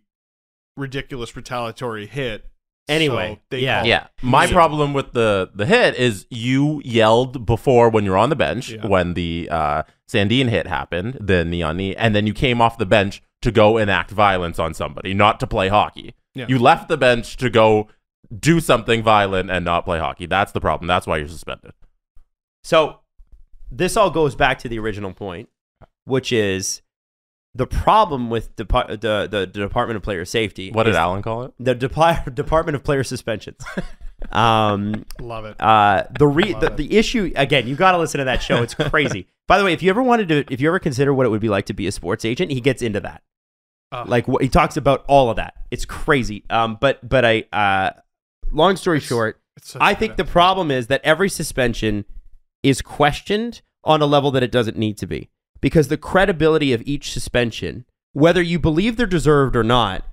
ridiculous retaliatory hit. Anyway, so they yeah. Yeah. My Yeah. problem with the the hit is you yelled before when you're on the bench Yeah. when the uh, Sandin hit happened, the knee on knee, and then you came off the bench to go enact violence on somebody, not to play hockey. Yeah. You left the bench to go do something violent and not play hockey. That's the problem. That's why you're suspended. So this all goes back to the original point, which is the problem with Depa- the, the the Department of Player Safety. What did is Alan call it? The Depa- Department of Player Suspensions. um, Love it. uh, the re the, the issue again. You got to listen to that show. It's crazy. By the way, if you ever wanted to, if you ever consider what it would be like to be a sports agent, he gets into that. Uh, like what he talks about all of that. It's crazy. Um, but but I uh, long story short, It's I think the problem is that every suspension is questioned on a level that it doesn't need to be because the credibility of each suspension whether you believe they're deserved or not,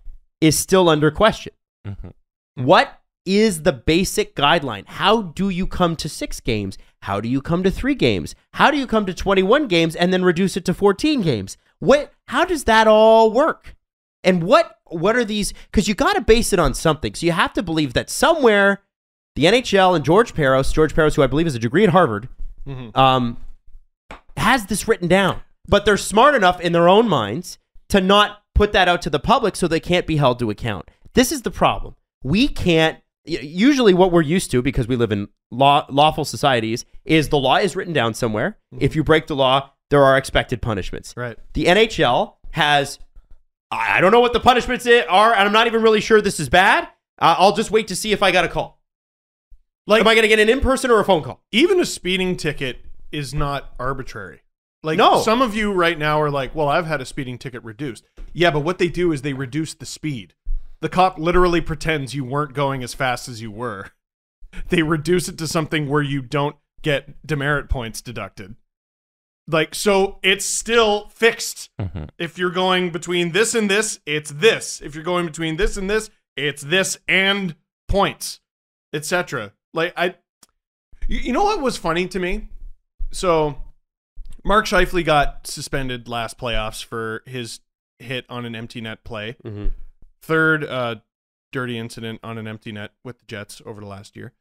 is still under question. Mhm. What is the basic guideline? How do you come to six games? How do you come to three games? How do you come to 21 games and then reduce it to 14 games? What, how does that all work? And what, what are these? Because you got to base it on something. So you have to believe that somewhere the NHL and George Parros, George Parros, who I believe has a degree at Harvard, um, has this written down. But they're smart enough in their own minds to not put that out to the public so they can't be held to account. This is the problem. We can't. Usually, what we're used to, because we live in law, lawful societies, is the law is written down somewhere. If you break the law, there are expected punishments. Right. The NHL has, I don't know what the punishments are, and I'm not even really sure this is bad. Uh, I'll just wait to see if I got a call. Like Am I going to get an in person or a phone call? even a speeding ticket is not arbitrary. Like No. some of you right now are like, "Well, I've had a speeding ticket reduced." Yeah, but what they do is they reduce the speed. The cop literally pretends you weren't going as fast as you were. They reduce it to something where you don't get demerit points deducted. Like so it's still fixed. Mhm. If you're going between this and this, it's this. If you're going between this and this, it's this and points, etc. Like I you, you know what was funny to me? So Mark Scheifele got suspended last playoffs for his hit on an empty net play. Mm-hmm. Third uh, dirty incident on an empty net with the Jets over the last year.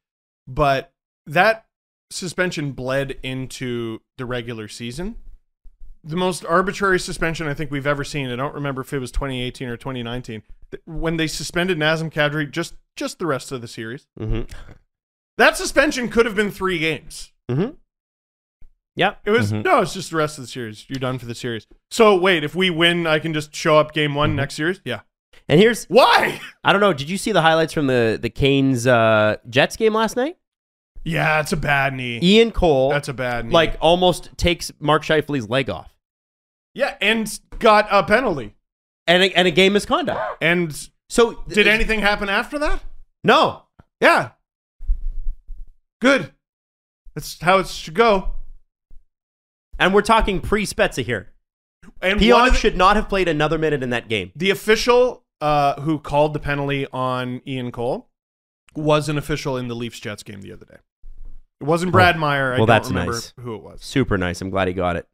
But that suspension bled into the regular season. The most arbitrary suspension I think we've ever seen. I don't remember if it was 2018 or 2019 when they suspended Nazem Kadri just just the rest of the series. Mm-hmm. That suspension could have been three games. Mm-hmm. Yep. It was Mhm. no, it's just the rest of the series. You're done for the series. So wait, if we win, I can just show up game one next series. Yeah. And here's Why? I don't know. Did you see the highlights from the the Canes uh, Jets game last night? Yeah, it's a bad knee. Ian Cole That's a bad knee. like almost takes Mark Scheifele's leg off, yeah, and got a penalty. and a, and a game misconduct. And So did anything happen after that? No. Yeah. Good. That's how it should go. And we're talking pre Spezza here. And Pionk should not have played another minute in that game. the official uh, who called the penalty on Ian Cole was an official in the Leafs Jets game the other day. It wasn't Brad Meier. I well, don't that's remember nice. who it was. Super nice. I'm glad he got it.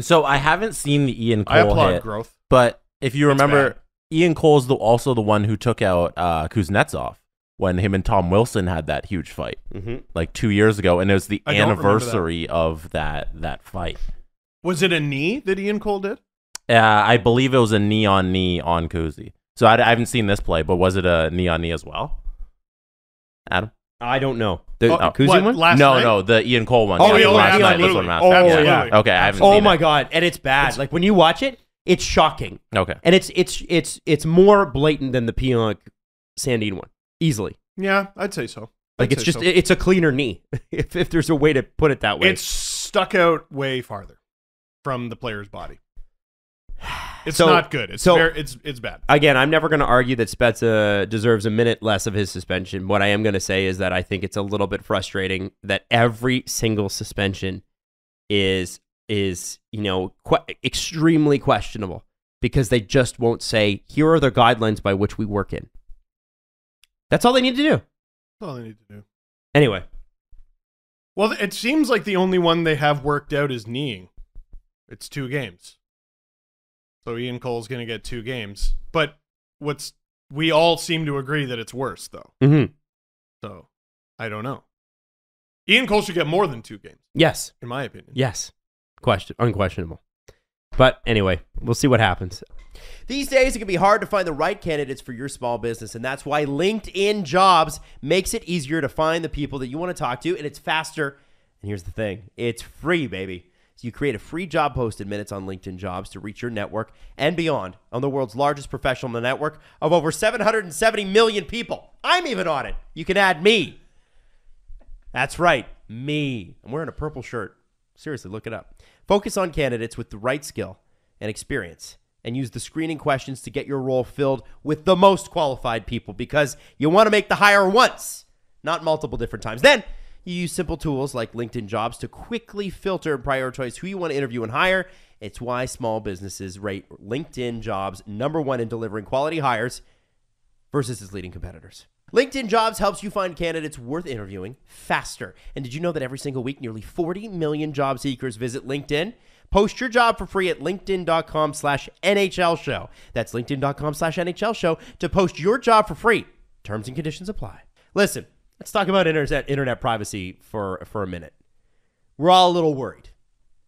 So I haven't seen the Ian Cole I applaud hit, growth. but if you remember, bad. Ian Cole's the, also the one who took out uh, Kuznetsov when him and Tom Wilson had that huge fight Mm-hmm. like two years ago, and it was the I don't that. anniversary of that that fight. Was it a knee that Ian Cole did? Uh, I believe it was a knee on knee on Kuzi. So I, I haven't seen this play, but was it a knee on knee as well? Adam? I don't know. The Oh, Kuzi what, one? last no, night? no, the Ian Cole one. Oh, yeah, yeah, from oh, last night. This absolutely. one last Oh, night. yeah. Okay, I haven't oh, seen it. oh my it. god, and it's bad. like when you watch it, it's shocking, Okay. and it's it's it's it's more blatant than the Pionk Sandin one, easily. Yeah, I'd say so. Like I'd it's just so. it's a cleaner knee, if if there's a way to put it that way. it's stuck out way farther from the player's body. It's So- not good. It's so- very, it's it's bad. again, I'm never going to argue that Spezza deserves a minute less of his suspension. What I am going to say is that I think it's a little bit frustrating that every single suspension is is you know que- extremely questionable because they just won't say here are the guidelines by which we work in. That's all they need to do. That's all they need to do. Anyway, Well, it seems like the only one they have worked out is kneeing. It's two games. So Ian Cole's going to get two games. But what's we all seem to agree that it's worse though. hmm So I don't know. Ian Cole should get more than two games, yes, in my opinion. yes, question unquestionable. But anyway, we'll see what happens. These days, it can be hard to find the right candidates for your small business, and that's why LinkedIn Jobs makes it easier to find the people that you want to talk to, and it's faster. And here's the thing it's free, baby. You create a free job post in minutes on LinkedIn Jobs to reach your network and beyond on the world's largest professional network of over 770 million people. I'm even on it. You can add me. That's right, me. I'm wearing a purple shirt. Seriously, look it up. Focus on candidates with the right skill and experience and use the screening questions to get your role filled with the most qualified people because you want to make the hire once, not multiple different times. Then you use simple tools like LinkedIn Jobs to quickly filter and prioritize who you want to interview and hire. It's why small businesses rate LinkedIn jobs number one in delivering quality hires versus its leading competitors. LinkedIn Jobs helps you find candidates worth interviewing faster. And did you know that every single week, nearly 40 million job seekers visit LinkedIn? Post your job for free at linkedin.com slash NHL show. That's linkedin.com slash NHL show to post your job for free. Terms and conditions apply. Listen, let's talk about internet, internet privacy for, for a minute. We're all a little worried,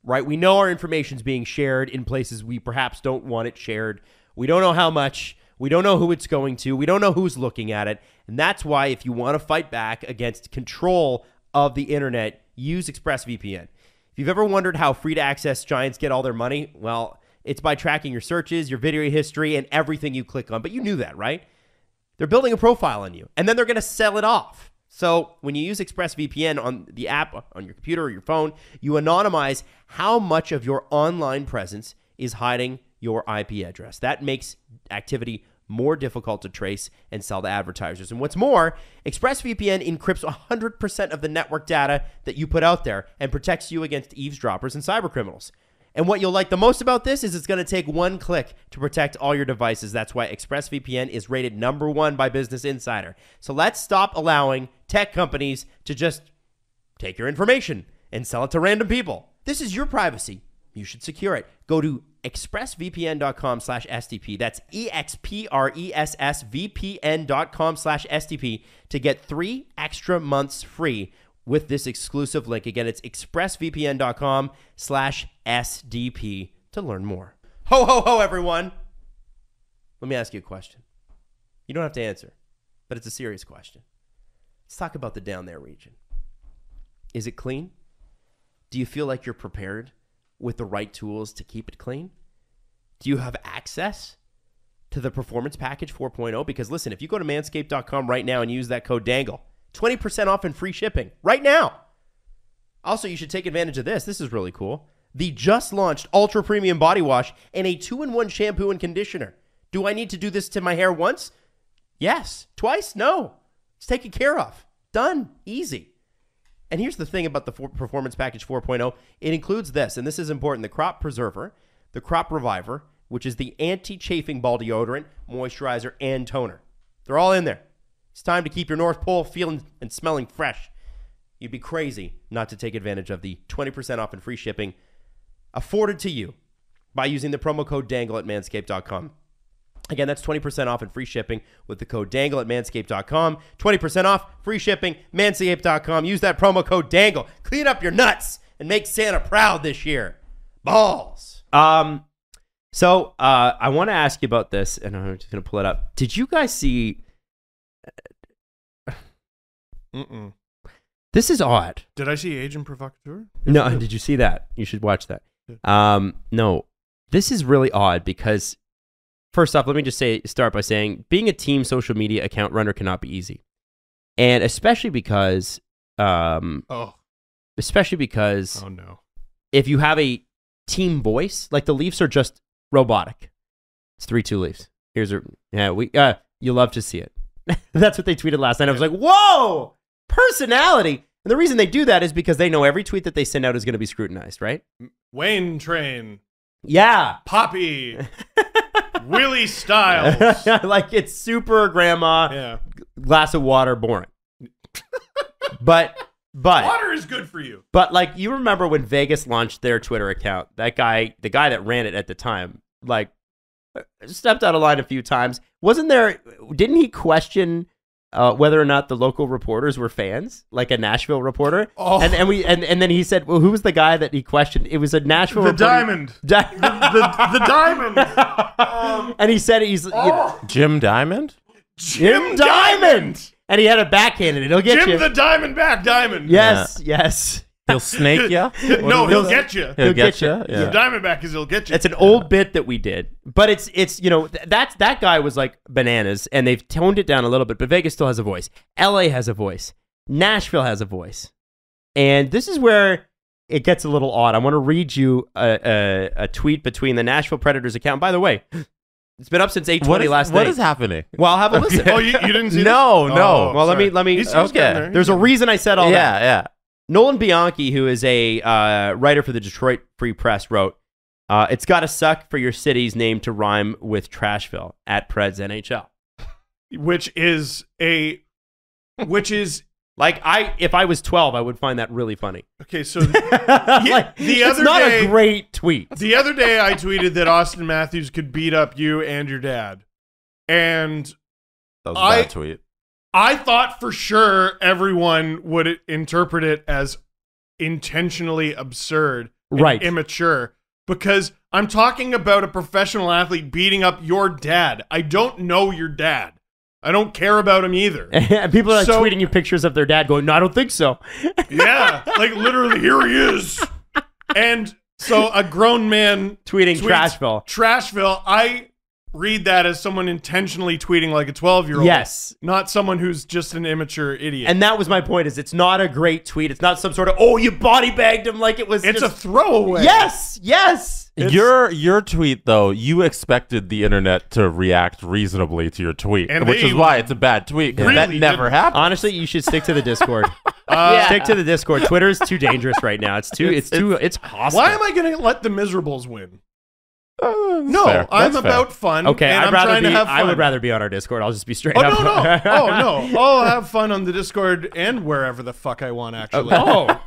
right? We know our information is being shared in places we perhaps don't want it shared. We don't know how much. We don't know who it's going to. We don't know who's looking at it. And that's why, if you want to fight back against control of the internet, use ExpressVPN. If you've ever wondered how free to access giants get all their money, well, it's by tracking your searches, your video history, and everything you click on. But you knew that, right? They're building a profile on you, and then they're going to sell it off. So when you use ExpressVPN on the app on your computer or your phone, you anonymize how much of your online presence is hiding your IP address. That makes activity more difficult to trace and sell to advertisers. And what's more, ExpressVPN encrypts 100% of the network data that you put out there and protects you against eavesdroppers and cybercriminals. And what you'll like the most about this is it's going to take one click to protect all your devices. That's why ExpressVPN is rated number one by Business Insider. So let's stop allowing tech companies to just take your information and sell it to random people. This is your privacy. You should secure it. Go to expressvpn.com slash SDP. That's E E-X-P-R-E-S-S-V-P-N.com slash SDP to get three extra months free with this exclusive link. Again, it's expressvpn.com slash SDP to learn more. Ho, ho, ho, everyone. Let me ask you a question. You don't have to answer, but it's a serious question. Let's talk about the down there region. Is it clean? Do you feel like you're prepared with the right tools to keep it clean? Do you have access to the Performance Package 4.0? Because listen, if you go to manscaped.com right now and use that code DANGLE, 20% off and free shipping right now. Also, you should take advantage of this. This is really cool. The just launched Ultra Premium Body Wash and a two in one shampoo and conditioner. Do I need to do this to my hair once? Yes. Twice? No. It's taken care of. Done. Easy. And here's the thing about the for- Performance Package 4.0 it includes this, and this is important the Crop Preserver, the Crop Reviver, which is the anti chafing ball deodorant, moisturizer, and toner. They're all in there. It's time to keep your North Pole feeling and smelling fresh. You'd be crazy not to take advantage of the 20% off and free shipping afforded to you by using the promo code DANGLE at manscaped.com. Again, that's 20% off and free shipping with the code DANGLE at manscaped.com. 20% off, free shipping, manscaped.com. Use that promo code DANGLE. Clean up your nuts and make Santa proud this year. Balls. Um, so uh, I want to ask you about this, and I'm just going to pull it up. Did you guys see? Mm-mm. This is odd. Did I see Agent Provocateur? No, did you see that? You should watch that. Um, no, this is really odd because first off, let me just say start by saying being a team social media account runner cannot be easy, and especially because, um, Oh, especially because oh no. if you have a team voice, like the Leafs are just robotic. It's three two Leafs. Here's a yeah we uh you love to see it. That's what they tweeted last night. I was like, whoa, personality. And the reason they do that is because they know every tweet that they send out is going to be scrutinized, right? Wayne Train, Yeah. Poppy, Willie Styles. like it's super grandma Yeah. glass of water boring. but but Water is good for you. but like you remember when Vegas launched their Twitter account, that guy, the guy that ran it at the time, like stepped out of line a few times. Wasn't there didn't he question uh, whether or not the local reporters were fans, like a Nashville reporter? Oh. And and we and, and then he said, "Well, who was the guy that he questioned?" It was a Nashville The reporter. diamond. Di- The, the diamond. Um, and he said he's you know, Jim Diamond? Jim Diamond. And he had a backhanded. It'll get Jim you. the Diamond back Diamond. yes, yes. He'll snake you? no, he'll get you. He'll He'll get get you. ya. The Yeah. Diamondback is he'll get you. It's an old bit that we did, but it's it's you know th- that's that guy was like bananas, and they've toned it down a little bit. But Vegas still has a voice. L.A. has a voice. Nashville has a voice, and this is where it gets a little odd. I want to read you a, a, a tweet between the Nashville Predators account. By the way, it's been up since eight What twenty is, last what night. is happening? well, I'll have a listen. oh, you, you didn't see No, this? no. Oh, Well, let me- let me- He's, he's okay. getting there. There's a reason I said all that. yeah, yeah. Nolan Bianchi, who is a uh, writer for the Detroit Free Press, wrote Uh, it's got to suck for your city's name to rhyme with Trashville at Preds NHL. which is a, which is Like I, if I was 12, I would find that really funny. okay. So like, the it's other not day- a great tweet. the other day I tweeted that Auston Matthews could beat up you and your dad, and That was a I- bad tweet. I thought for sure everyone would interpret it as intentionally absurd, and Right. Immature, because I'm talking about a professional athlete beating up your dad. I don't know your dad. I don't care about him either. and people are like, So- tweeting you pictures of their dad, going, "No, I don't think so." yeah, like literally, here he is. And so a grown man Tweeting tweets, Trashville. Trashville. I read that as someone intentionally tweeting like a 12 year old. Yes. Not someone who's just an immature idiot. And that was my point. Is it's not a great tweet. It's not some sort of oh you body bagged him like it was. it's a throwaway. yes, yes. It's- your your tweet though, you expected the internet to react reasonably to your tweet, And which they is why it's a bad tweet. 'cause that really never didn't. happened. Honestly, you should stick to the Discord. Uh, Stick to the Discord. Twitter is too dangerous right now. It's too. It's, too. It's hostile. Why am I going to let the miserables win? Uh, No, fair. I'm That's fair. about fun. Okay, and I'd I'm rather trying be. to have fun. I would rather be on our Discord. I'll just be straight Oh up. no no! Oh no! I'll have fun on the Discord and wherever the fuck I want. Actually, oh,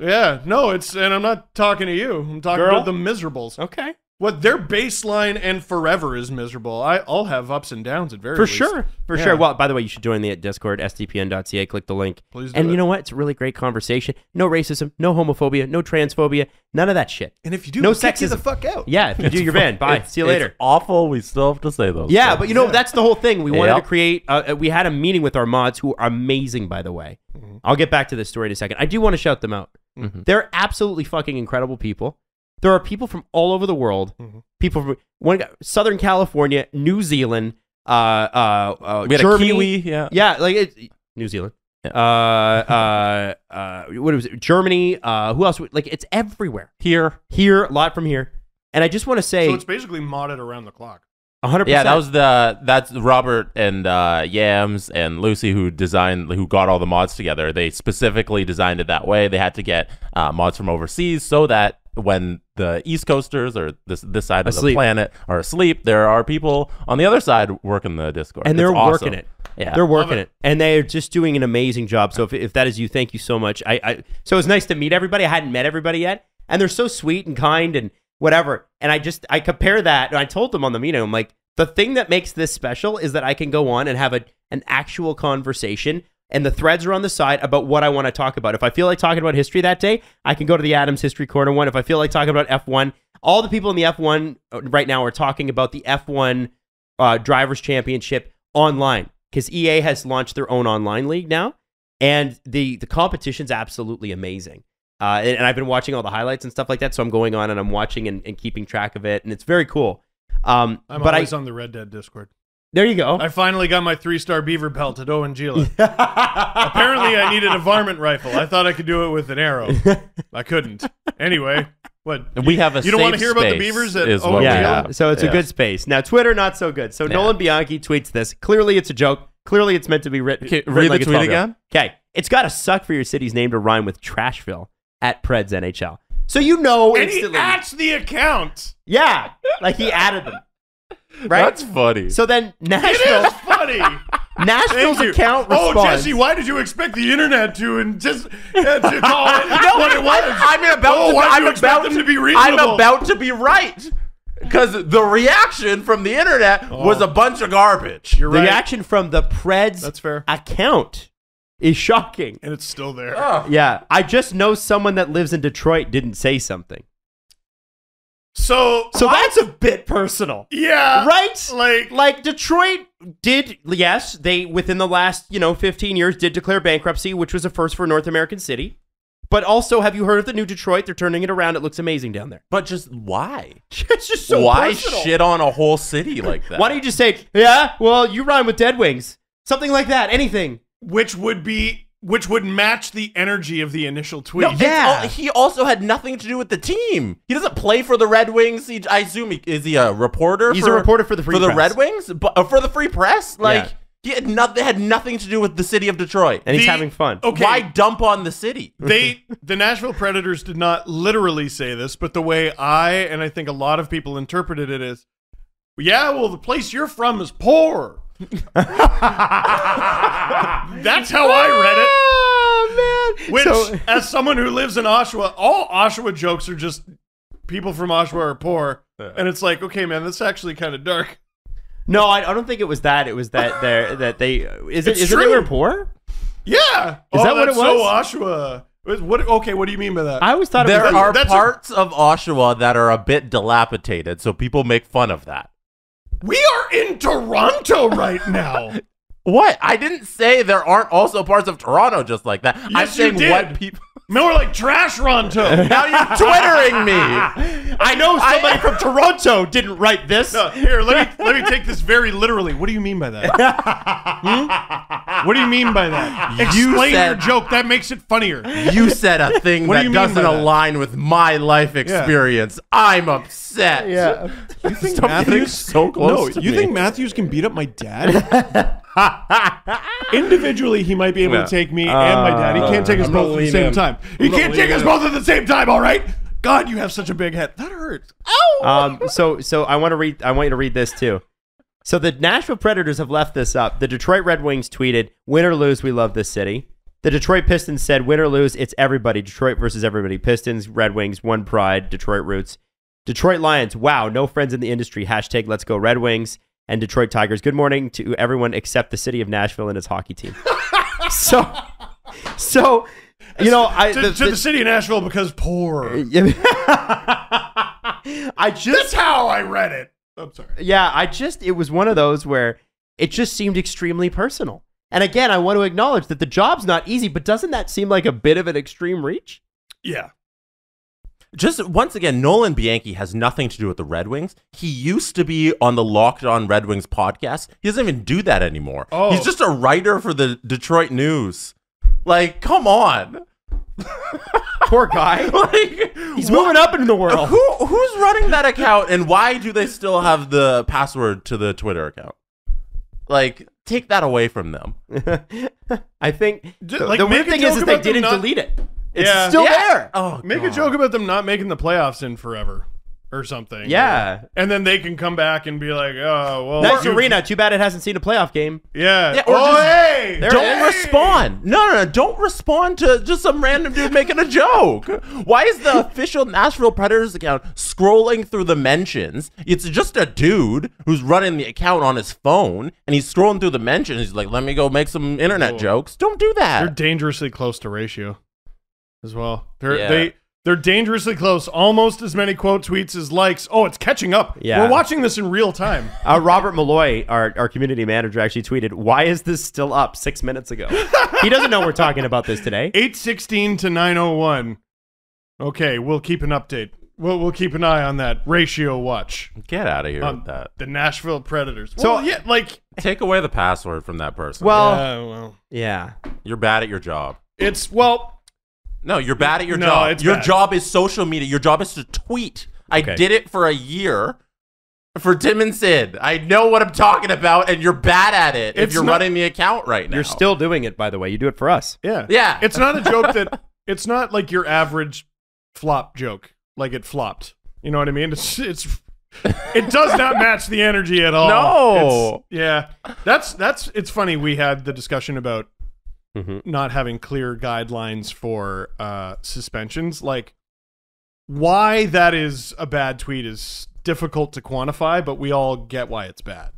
yeah. No, it's and I'm not talking to you. I'm talking Girl? to the miserables. okay. What their baseline and forever is miserable. I, I'll have ups and downs at very For least. sure. For Yeah. sure. Well, by the way, you should join the Discord, sdpn.ca. Click the link. Please do and it. you know what? It's a really great conversation. No racism, no homophobia, no transphobia, none of that shit. And if you do, No we'll kick you sexism. the fuck out. Yeah, if you do your van, bye. It's- See you it's later. awful. We still have to say those. Yeah, things. but you know that's the whole thing. We wanted Yep. to create. Uh, we had a meeting with our mods, who are amazing, by the way. Mm-hmm. I'll get back to this story in a second. I do want to shout them out. They're absolutely fucking incredible people. There are people from all over the world. Mhm. People from one Southern California, New Zealand, uh, uh, uh, we had Germany. a Kiwi. Yeah. Yeah, like it's New Zealand. Yeah. Uh, uh, uh, what was it? Germany. Uh, who else? Like it's everywhere. Here. Here, a lot from here. And I just want to say, So it's basically modded around the clock. 100%. Yeah, that was the that's Robert and uh, Yams and Lucy who designed who got all the mods together. They specifically designed it that way. They had to get uh, mods from overseas so that when the East Coasters or this this side of Asleep. the planet are asleep, there are people on the other side working the Discord, and they're awesome. working it. Yeah, They're working it. it. and they're just doing an amazing job. So if, if that is you, thank you so much. I, I so it's nice to meet everybody. I hadn't met everybody yet, and they're so sweet and kind and whatever. And I just I compare that. And I told them on the meeting, I'm like, the thing that makes this special is that I can go on and have a an actual conversation. And the threads are on the side about what I want to talk about. If I feel like talking about history that day, I can go to the Adams History Corner one. If I feel like talking about F1, all the people in the F1 right now are talking about the F1 uh, Drivers Championship online because EA has launched their own online league now, and the the competition's absolutely amazing. Uh, and, and I've been watching all the highlights and stuff like that, so I'm going on and I'm watching and, and keeping track of it, and it's very cool. Um, I'm but I always on the Red Dead Discord. there you go. I finally got my three star beaver pelt at Owanjila. Apparently, I needed a varmint rifle. I thought I could do it with an arrow. I couldn't. Anyway, what? And we have a You don't wanna hear about the beavers at is Owen what Gila? yeah, so it's a good space. Now Twitter not so good. So Yeah. Nolan Bianchi tweets this. Clearly it's a joke. Clearly it's meant to be written. Okay, written read like the a tweet again. Okay, it's got to suck for your city's name to rhyme with Trashville at Preds NHL. So you know And he adds the account. yeah, like he added them. Right. That's funny. so then It Nashville, is funny. Nashville's account Oh. Jesse, why did you expect the internet to and just uh, to call it no, what it was? I'm about Oh, to. why I'm you about them to, be I'm about to be right because the reaction from the internet was a bunch of garbage. You're the right. reaction from the Preds That's fair. account is shocking. And it's still there. Oh. Yeah, I just know someone that lives in Detroit didn't say something. So, So what? that's a bit personal. yeah, Right? Like, Like Detroit did yes, they within the last, you know, 15 years did declare bankruptcy, which was a first for a North American city. But also, have you heard of the new Detroit? They're turning it around. It looks amazing down there. But just why? it's just so why personal. shit on a whole city like that? Why don't you just say, "Yeah, well, you rhyme with Dead Wings." Something like that. Anything. Which would be which would match the energy of the initial tweet. No, Yeah. al- he also had nothing to do with the team. He doesn't play for the Red Wings. He, I assume he is he a reporter? He's for, a reporter for the Free for the Press. Red Wings, but uh, for the Free Press. Like Yeah. He had nothing had nothing to do with the city of Detroit. and he's having fun. Okay. Why dump on the city? they the Nashville Predators did not literally say this, but the way I and I think a lot of people interpreted it is, yeah, well, the place you're from is poor. That's how I read it. Oh man! Which, So- as someone who lives in Oshawa, all Oshawa jokes are just people from Oshawa are poor, and it's like, okay, man, that's actually kind of dark. no, I, I don't think it was that. It was that they that they is it It's is it they true. were poor? Yeah, Is oh, that what that's it So Oshawa. What- What? Okay, what do you mean by that? I always thought it There was. are that's a- parts of Oshawa that are a bit dilapidated, so people make fun of that. We are in Toronto right now. What? I didn't say there aren't also parts of Toronto just like that. I'm Yes, you saying what people. More like trash Ronto. Now you're twittering me. I know somebody from Toronto didn't write this. No, here, let me let me take this very literally. What do you mean by that? Hmm? What do you mean by that? You Explain your joke. That makes it funnier. You said a thing What that you mean doesn't by that? align with my life experience. I'm upset. Yeah. You think Stop getting so close No, to you me. think Matthews can beat up my dad? Individually, he might be able Yeah. to take me and my dad. He can't take us I'm both at the lean same in. time. He can't take us both at the same time. All right. God, you have such a big head. That hurts. Um. So so I want to read. I want you to read this too. So the Nashville Predators have left this up. The Detroit Red Wings tweeted, "Win or lose, we love this city." The Detroit Pistons said, "Win or lose, it's everybody. Detroit versus everybody. Pistons, Red Wings, one pride. Detroit roots." Detroit Lions, wow, no friends in the industry. Hashtag Let's Go Red Wings. And Detroit Tigers, good morning to everyone except the city of Nashville and its hockey team. so, so you know, I To, the- to the- the city of Nashville because poor. I just That's how I read it. Oh, I'm sorry. yeah, I just it was one of those where it just seemed extremely personal. And again, I want to acknowledge that the job's not easy, but doesn't that seem like a bit of an extreme reach? Yeah. Just once again, Nolan Bianchi has nothing to do with the Red Wings. He used to be on the Locked On Red Wings podcast. He doesn't even do that anymore. Oh. He's just a writer for the Detroit News. Like, come on. Poor guy. Like, He's moving up in the world. Who who's running that account, and why do they still have the password to the Twitter account? Like, take that away from them. I think D- the, like, the weird thing is, joke is they didn't not- delete it. It's Yeah. still Yeah. there. Oh, Make a joke about them not making the playoffs in forever or something. Yeah. And then they can come back and be like, oh, well. Nice you- arena. Too bad it hasn't seen a playoff game. Yeah. Yeah, or oh, just- hey. Don't it is. respond. No, no, no. Don't respond to just some random dude making a joke. Why is the official Nashville Predators account scrolling through the mentions? It's just a dude who's running the account on his phone and he's scrolling through the mentions. He's like, let me go make some internet Cool. jokes. Don't do that. They're dangerously close to ratio as well. They're, Yeah. They, they're dangerously close. Almost as many quote tweets as likes. Oh, it's catching up. Yeah. We're watching this in real time. Uh, Robert Malloy, our, our community manager, actually tweeted, Why is this still up six minutes ago? he doesn't know we're talking about this today. 816 to 901. Okay, we'll keep an update. We'll, we'll keep an eye on that ratio watch. Get out of here on with that. The Nashville Predators. So- well, yeah, like, Take away the password from that person. Well, yeah, well, yeah. you're bad at your job. it's, well, No, you're bad at your No, job. it's Your bad. job is social media. Your job is to tweet. I did it for a year for Tim and Sid. I know what I'm talking about, and you're bad at it if you're not- running the account right now. You're still doing it, by the way. You do it for us. yeah. Yeah. It's not a joke that, it's not like your average flop joke. Like it flopped. You know what I mean? It's, it's, it does not match the energy at all. No. It's- yeah. That's, that's, it's funny. We had the discussion about Mhm. not having clear guidelines for uh, suspensions. Like, why that is a bad tweet is difficult to quantify, but we all get why it's bad.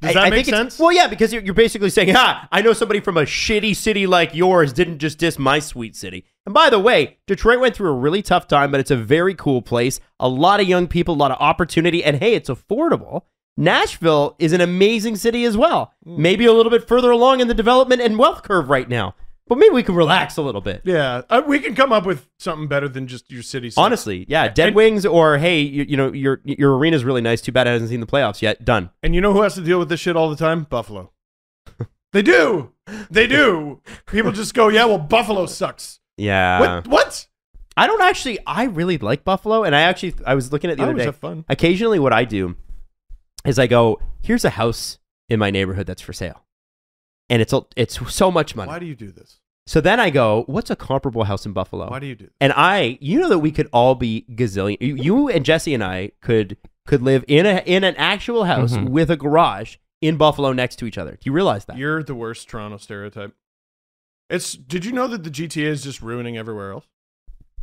Does that I make sense? Well, yeah, because you're, you're basically saying, ah, I know somebody from a shitty city like yours didn't just diss my sweet city. And by the way, Detroit went through a really tough time, but it's a very cool place. A lot of young people, a lot of opportunity, and hey, it's affordable. Nashville is an amazing city as well. Hmm. Maybe a little bit further along in the development and wealth curve right now. But maybe we can relax a little bit. yeah, uh, we can come up with something better than just your city. sucks. Honestly, yeah, Dead Wings or hey, you, you know your your arena's really nice. Too bad it hasn't seen the playoffs yet. Done. and you know who has to deal with this shit all the time? Buffalo. they do. They do. People just go, yeah, well, Buffalo sucks. Yeah. what? What? I don't actually. I really like Buffalo, and I actually I was looking at the I other day. Occasionally, what I do is I go, "Here's a house in my neighborhood that's for sale." and it's it's so much money. Why do you do this? So then I go, what's a comparable house in Buffalo? Why do you do this? And I, you know that we could all be gazillion. You, you and Jesse and I could could live in a in an actual house Mhm. with a garage in Buffalo next to each other. Do you realize that? You're the worst Toronto stereotype. It's. Did you know that the GTA is just ruining everywhere else?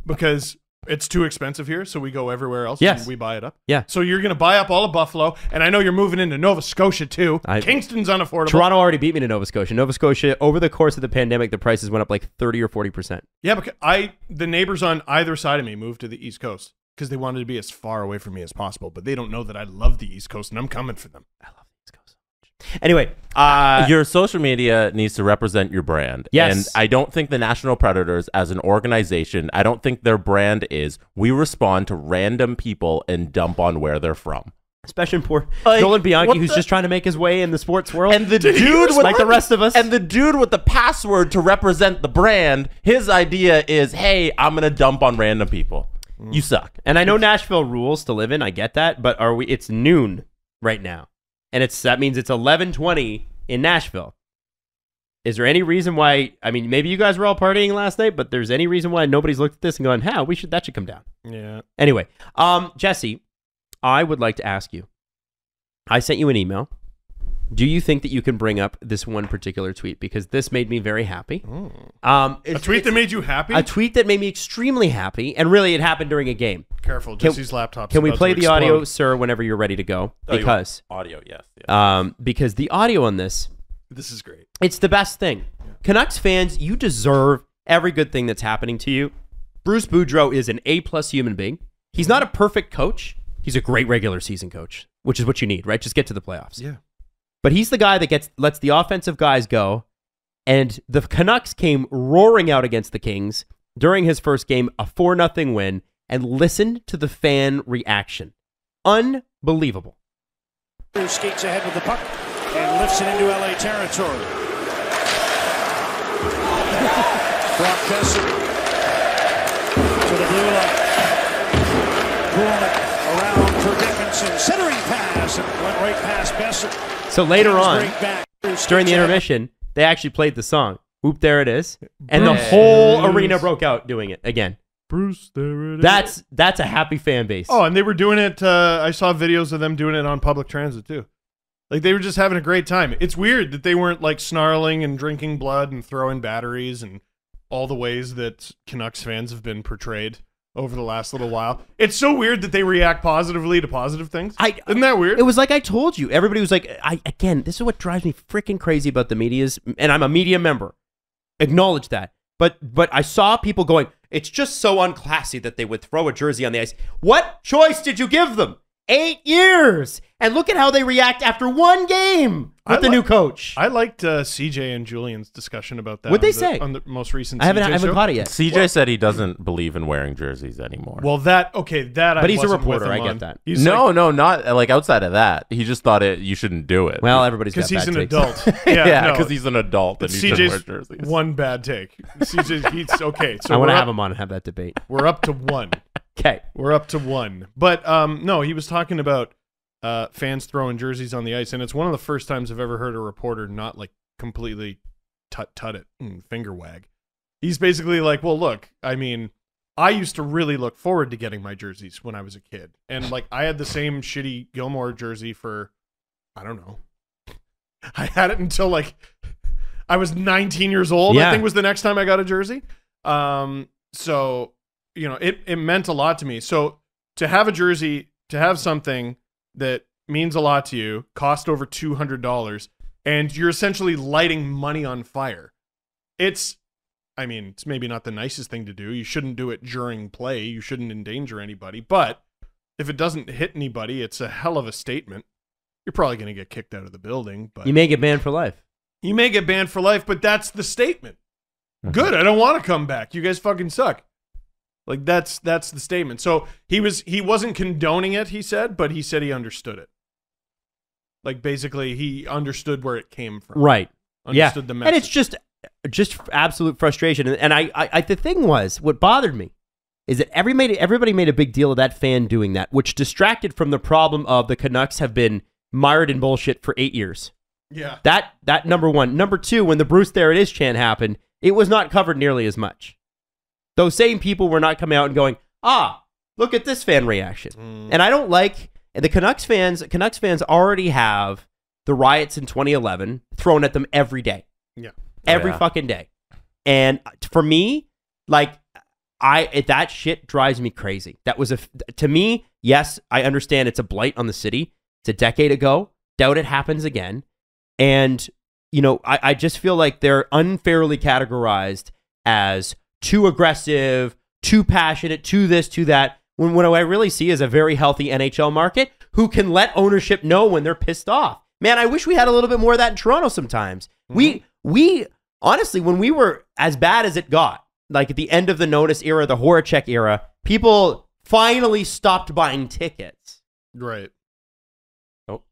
Because it's too expensive here, so we go everywhere else. Yes. and we buy it up. Yeah. So you're gonna buy up all of Buffalo, and I know you're moving into Nova Scotia too. I- Kingston's unaffordable. Toronto already beat me to Nova Scotia. Nova Scotia, over the course of the pandemic, the prices went up like thirty or forty percent. Yeah, because I the neighbors on either side of me moved to the East Coast because they wanted to be as far away from me as possible, but they don't know that I love the East Coast and I'm coming for them. I love the East Coast so much. Anyway, uh, your social media needs to represent your brand. Yes. And I don't think the National Predators, as an organization, I don't think their brand is we respond to random people and dump on where they're from. especially poor Like, Nolan Bianchi, who's the- just trying to make his way in the sports world. And the Dude, dude with like the rest of us. And the dude with the password to represent the brand, his idea is, hey, I'm gonna dump on random people. You suck. And I know Nashville rules to live in. I get that, but are we? It's noon right now, and it's that means it's eleven twenty in Nashville. Is there any reason why? I mean, maybe you guys were all partying last night, but there's any reason why nobody's looked at this and gone, "How we should that should come down." Yeah. Anyway, um, Jesse, I would like to ask you. I sent you an email. Do you think that you can bring up this one particular tweet because this made me very happy? Um, A tweet that made you happy? a tweet that made me extremely happy, and really, it happened during a game. Careful, Can- Jesse's laptop. Can we play the audio, sir, whenever you're ready to go? Oh, you Because, Audio, yes. yeah. um, because the audio on this, This is great. it's the best thing. Canucks fans, you deserve every good thing that's happening to you. Bruce Boudreau is an A plus human being. He's not a perfect coach. He's a great regular season coach, which is what you need, right? Just get to the playoffs. Yeah. But he's the guy that gets lets the offensive guys go. And the Canucks came roaring out against the Kings during his first game, a 4 0 win, and listened to the fan reaction. Unbelievable. Skates ahead with the puck and lifts it into LA territory. Brock Boeser to the blue line. Pulling it around for Dickinson. Centering pass and went right past Boeser. So later on, break back. Skates during the intermission, they actually played the song. Whoop, there it is. And the whole arena broke out doing it again. Bruce, there it is. That's that's a happy fan base. Oh, and they were doing it. Uh, I saw videos of them doing it on public transit too. Like they were just having a great time. It's weird that they weren't like snarling and drinking blood and throwing batteries and all the ways that Canucks fans have been portrayed over the last little while. It's so weird that they react positively to positive things. I- Isn't that weird? It was like I told you. Everybody was like, I again, this is what drives me freaking crazy about the media's and I'm a media member. Acknowledge that. But but I saw people going, it's just so unclassy that they would throw a jersey on the ice. What choice did you give them? Eight years. And look at how they react after one game with I the like- new coach. I liked uh, CJ and Julian's discussion about that. What'd they the- say? on the most recent? I haven't CJ I haven't show. caught it yet. CJ said he doesn't believe in wearing jerseys anymore. Well, that okay. That I But he's a wasn't with reporter, I get on. that. He's no, like, no, not like outside of that. He just thought it. You shouldn't do it. Well, everybody's because got he's an takes. adult. yeah, Yeah, no. because he's an adult and It's he shouldn't wear CJ's jerseys. one bad take. CJ, he's okay. So I want we're to up- have him on and have that debate. We're up to one. Okay. We're up to one. But um, no, he was talking about uh, fans throwing jerseys on the ice, and it's one of the first times I've ever heard a reporter not like completely tut tut it and finger wag. He's basically like, well, look, I mean, I used to really look forward to getting my jerseys when I was a kid, and like I had the same shitty Gilmour jersey for, I don't know, I had it until like I was 19 years old. Yeah. I think was the next time I got a jersey. Um, so you know, it it meant a lot to me. So to have a jersey, to have something that means a lot to you, cost over two hundred dollars, and you're essentially lighting money on fire. It's, I mean, it's maybe not the nicest thing to do. You shouldn't do it during play. You shouldn't endanger anybody. But if it doesn't hit anybody, it's a hell of a statement. You're probably going to get kicked out of the building, but You may get banned for life. you may get banned for life, but that's the statement. Mm-hmm. Good. I don't want to come back. You guys fucking suck. Like that's that's the statement. So he was he wasn't condoning it, he said, but he said he understood it. Like basically he understood where it came from. Right. Yeah. Understood the And it's just just absolute frustration. And, and I, I, I the thing was what bothered me is that every made everybody made a big deal of that fan doing that, which distracted from the problem of the Canucks have been mired in bullshit for eight years. Yeah. That that number one. Number two, when the Bruce there it is chant happened, it was not covered nearly as much. Those same people were not coming out and going, ah, look at this fan reaction. Mm. And I don't like the Canucks fans. Canucks fans already have the riots in 2011 thrown at them every day, Yeah. every Yeah. fucking day. And for me, like I it, that shit drives me crazy. That was a to me. Yes, I understand it's a blight on the city. It's a decade ago. Doubt it happens again. And you know, I, I just feel like they're unfairly categorized as too aggressive, too passionate, too this, too that. When what I really see is a very healthy NHL market who can let ownership know when they're pissed off. Man, I wish we had a little bit more of that in Toronto sometimes. We mm-hmm. we honestly, when we were as bad as it got, like at the end of the Nonis era, the Horachek era, people finally stopped buying tickets. Right. Oh.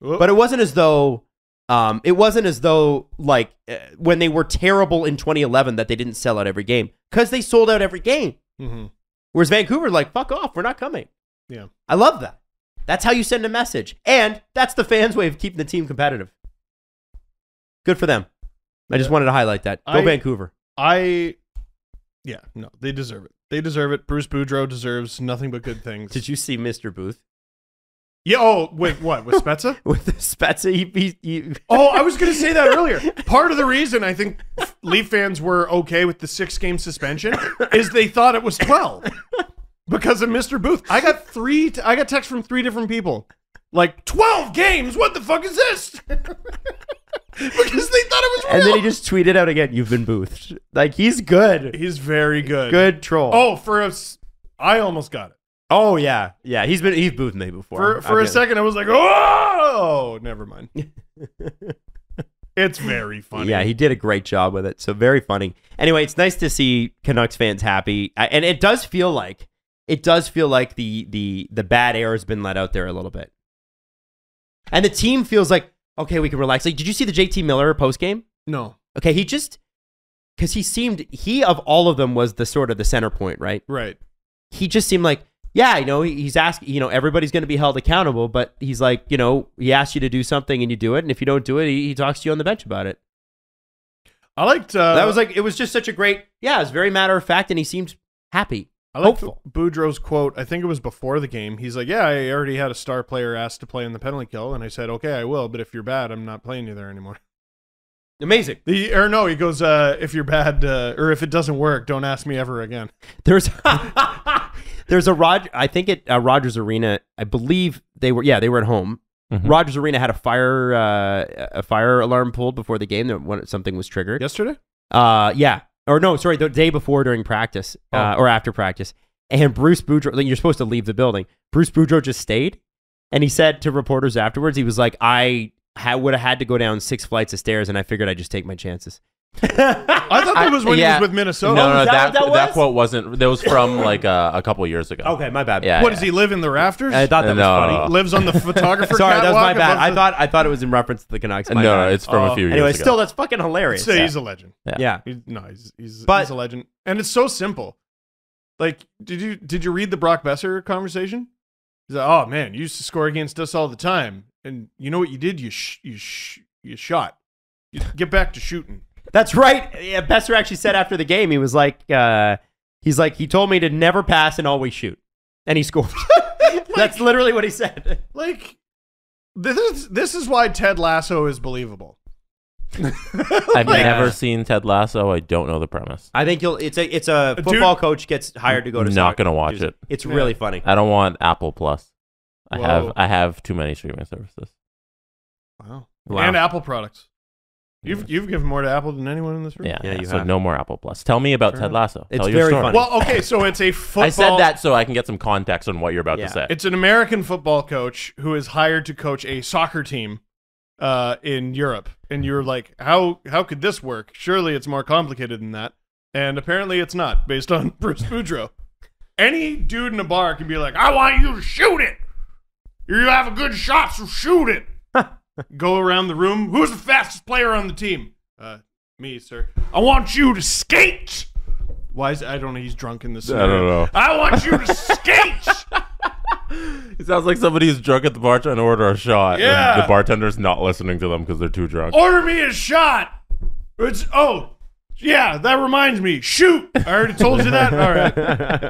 But it wasn't as though um, it wasn't as though like uh, when they were terrible in 2011 that they didn't sell out every game because they sold out every game. Mhm. Whereas Vancouver, like, fuck off, we're not coming. Yeah. I love that. That's how you send a message, and that's the fans' way of keeping the team competitive. Good for them. I just wanted to highlight that. Go I- Vancouver. I, yeah, no, they deserve it. They deserve it. Bruce Boudreau deserves nothing but good things. Did you see Mr. Booth Yeah. Oh, wait, what with Spezza? with Spezza? He, he, he, Oh, I was going to say that earlier. Part of the reason I think Leaf fans were okay with the six game suspension is they thought it was 12 because of Mr. Booth. I got three, t- I got texts from three different people like 12 games. What the fuck is this? because they thought it was real. and then he just tweeted out again, "You've been boothed." Like he's good, He's very good. good troll. Oh, for us, I almost got it. Oh yeah, yeah. He's been he's boothed me before. For for a second, I was like, oh, never mind. it's very funny. Yeah, he did a great job with it. So very funny. Anyway, it's nice to see Canucks fans happy, I- and it does feel like it does feel like the the the bad air has been let out there a little bit, and the team feels like okay, we can relax. Like, did you see the JT Miller post game? no, Okay, he just because he seemed he of all of them was the sort of the center point, right? right. he just seemed like, yeah, you know, he's asking, you know, everybody's going to be held accountable, but he's like, you know, he asks you to do something and you do it, and if you don't do it, he, he talks to you on the bench about it. I liked uh, that was like, it was just such a great, yeah, it was very matter of fact, and he seemed happy. I hopeful. Boudreau's quote. I think it was before the game. He's like, "Yeah, I already had a star player asked to play in the penalty kill, and I said, okay, I will. But if you're bad, I'm not playing you there anymore." Amazing. The or no, he goes, uh, "If you're bad, uh, or if it doesn't work, don't ask me ever again." There's, there's a Rod, I think at uh, Rogers Arena, I believe they were, yeah, they were at home. Mhm. Rogers Arena had a fire, uh, a fire alarm pulled before the game that when something was triggered. Yesterday, Uh, yeah. Or no, sorry, the day before during practice, uh, or after practice. And Bruce Boudreau, like, you're supposed to leave the building. Bruce Boudreau just stayed, and he said to reporters afterwards, he was like, "I ha- would have had to go down six flights of stairs, and I figured I'd just take my chances." I thought that was when yeah. he was with Minnesota. no, no, is that that what that that, quote wasn't. That was from like uh, a couple years ago. okay, my bad. Yeah. What does he live in the rafters? I thought that No. was funny. Lives on the photographer. Sorry, that was my bad. above I the- thought I thought it was in reference to the Canucks. No, My no, bad. it's from Oh. a few years ago. anyway, ago. still that's fucking hilarious. Say he's a legend. Yeah. yeah. He's, no, he's he's, But- he's a legend, and it's so simple. Like, did you did you read the Brock Boeser conversation? He's like, "Oh man, you used to score against us all the time, and you know what you did? You sh- you sh- you shot. You get back to shooting." That's right. Yeah, Boeser actually said after the game, he was like, uh, he's like, he told me to never pass and always shoot, and he scored. That's literally what he said. Like, this is this is why Ted Lasso is believable. I've Like- never seen Ted Lasso. I don't know the premise. I think you'll. It's a. It's a Dude- football coach gets hired to go to. Not soccer- gonna watch it. It's Yeah. really funny. I don't want Apple Plus. I Whoa. have I have too many streaming services. Wow. Wow. And Apple products. You've you've given more to Apple than anyone in this room. Yeah, Yeah, yeah, you so have. no more Apple Plus. Tell me about Fair Ted enough. Lasso. It's Tell your very story. funny. Well, okay, so it's a football. I said that so I can get some context on what you're about Yeah. to say. It's an American football coach who is hired to coach a soccer team uh, in Europe, and you're like, how how could this work? Surely it's more complicated than that. And apparently it's not, based on Bruce Boudreau. Any dude in a bar can be like, I want you to shoot it. You have a good shot, so shoot it. Go around the room. Who's the fastest player on the team? Uh, me, sir. I want you to skate. Why is I don't know. He's drunk in this. I don't know. I want you to skate. It sounds like somebody who's drunk at the bar trying to order a shot. and Yeah. the bartender's not listening to them because they're too drunk. Order me a shot. It's oh, yeah. That reminds me. Shoot. I already told you that. All right.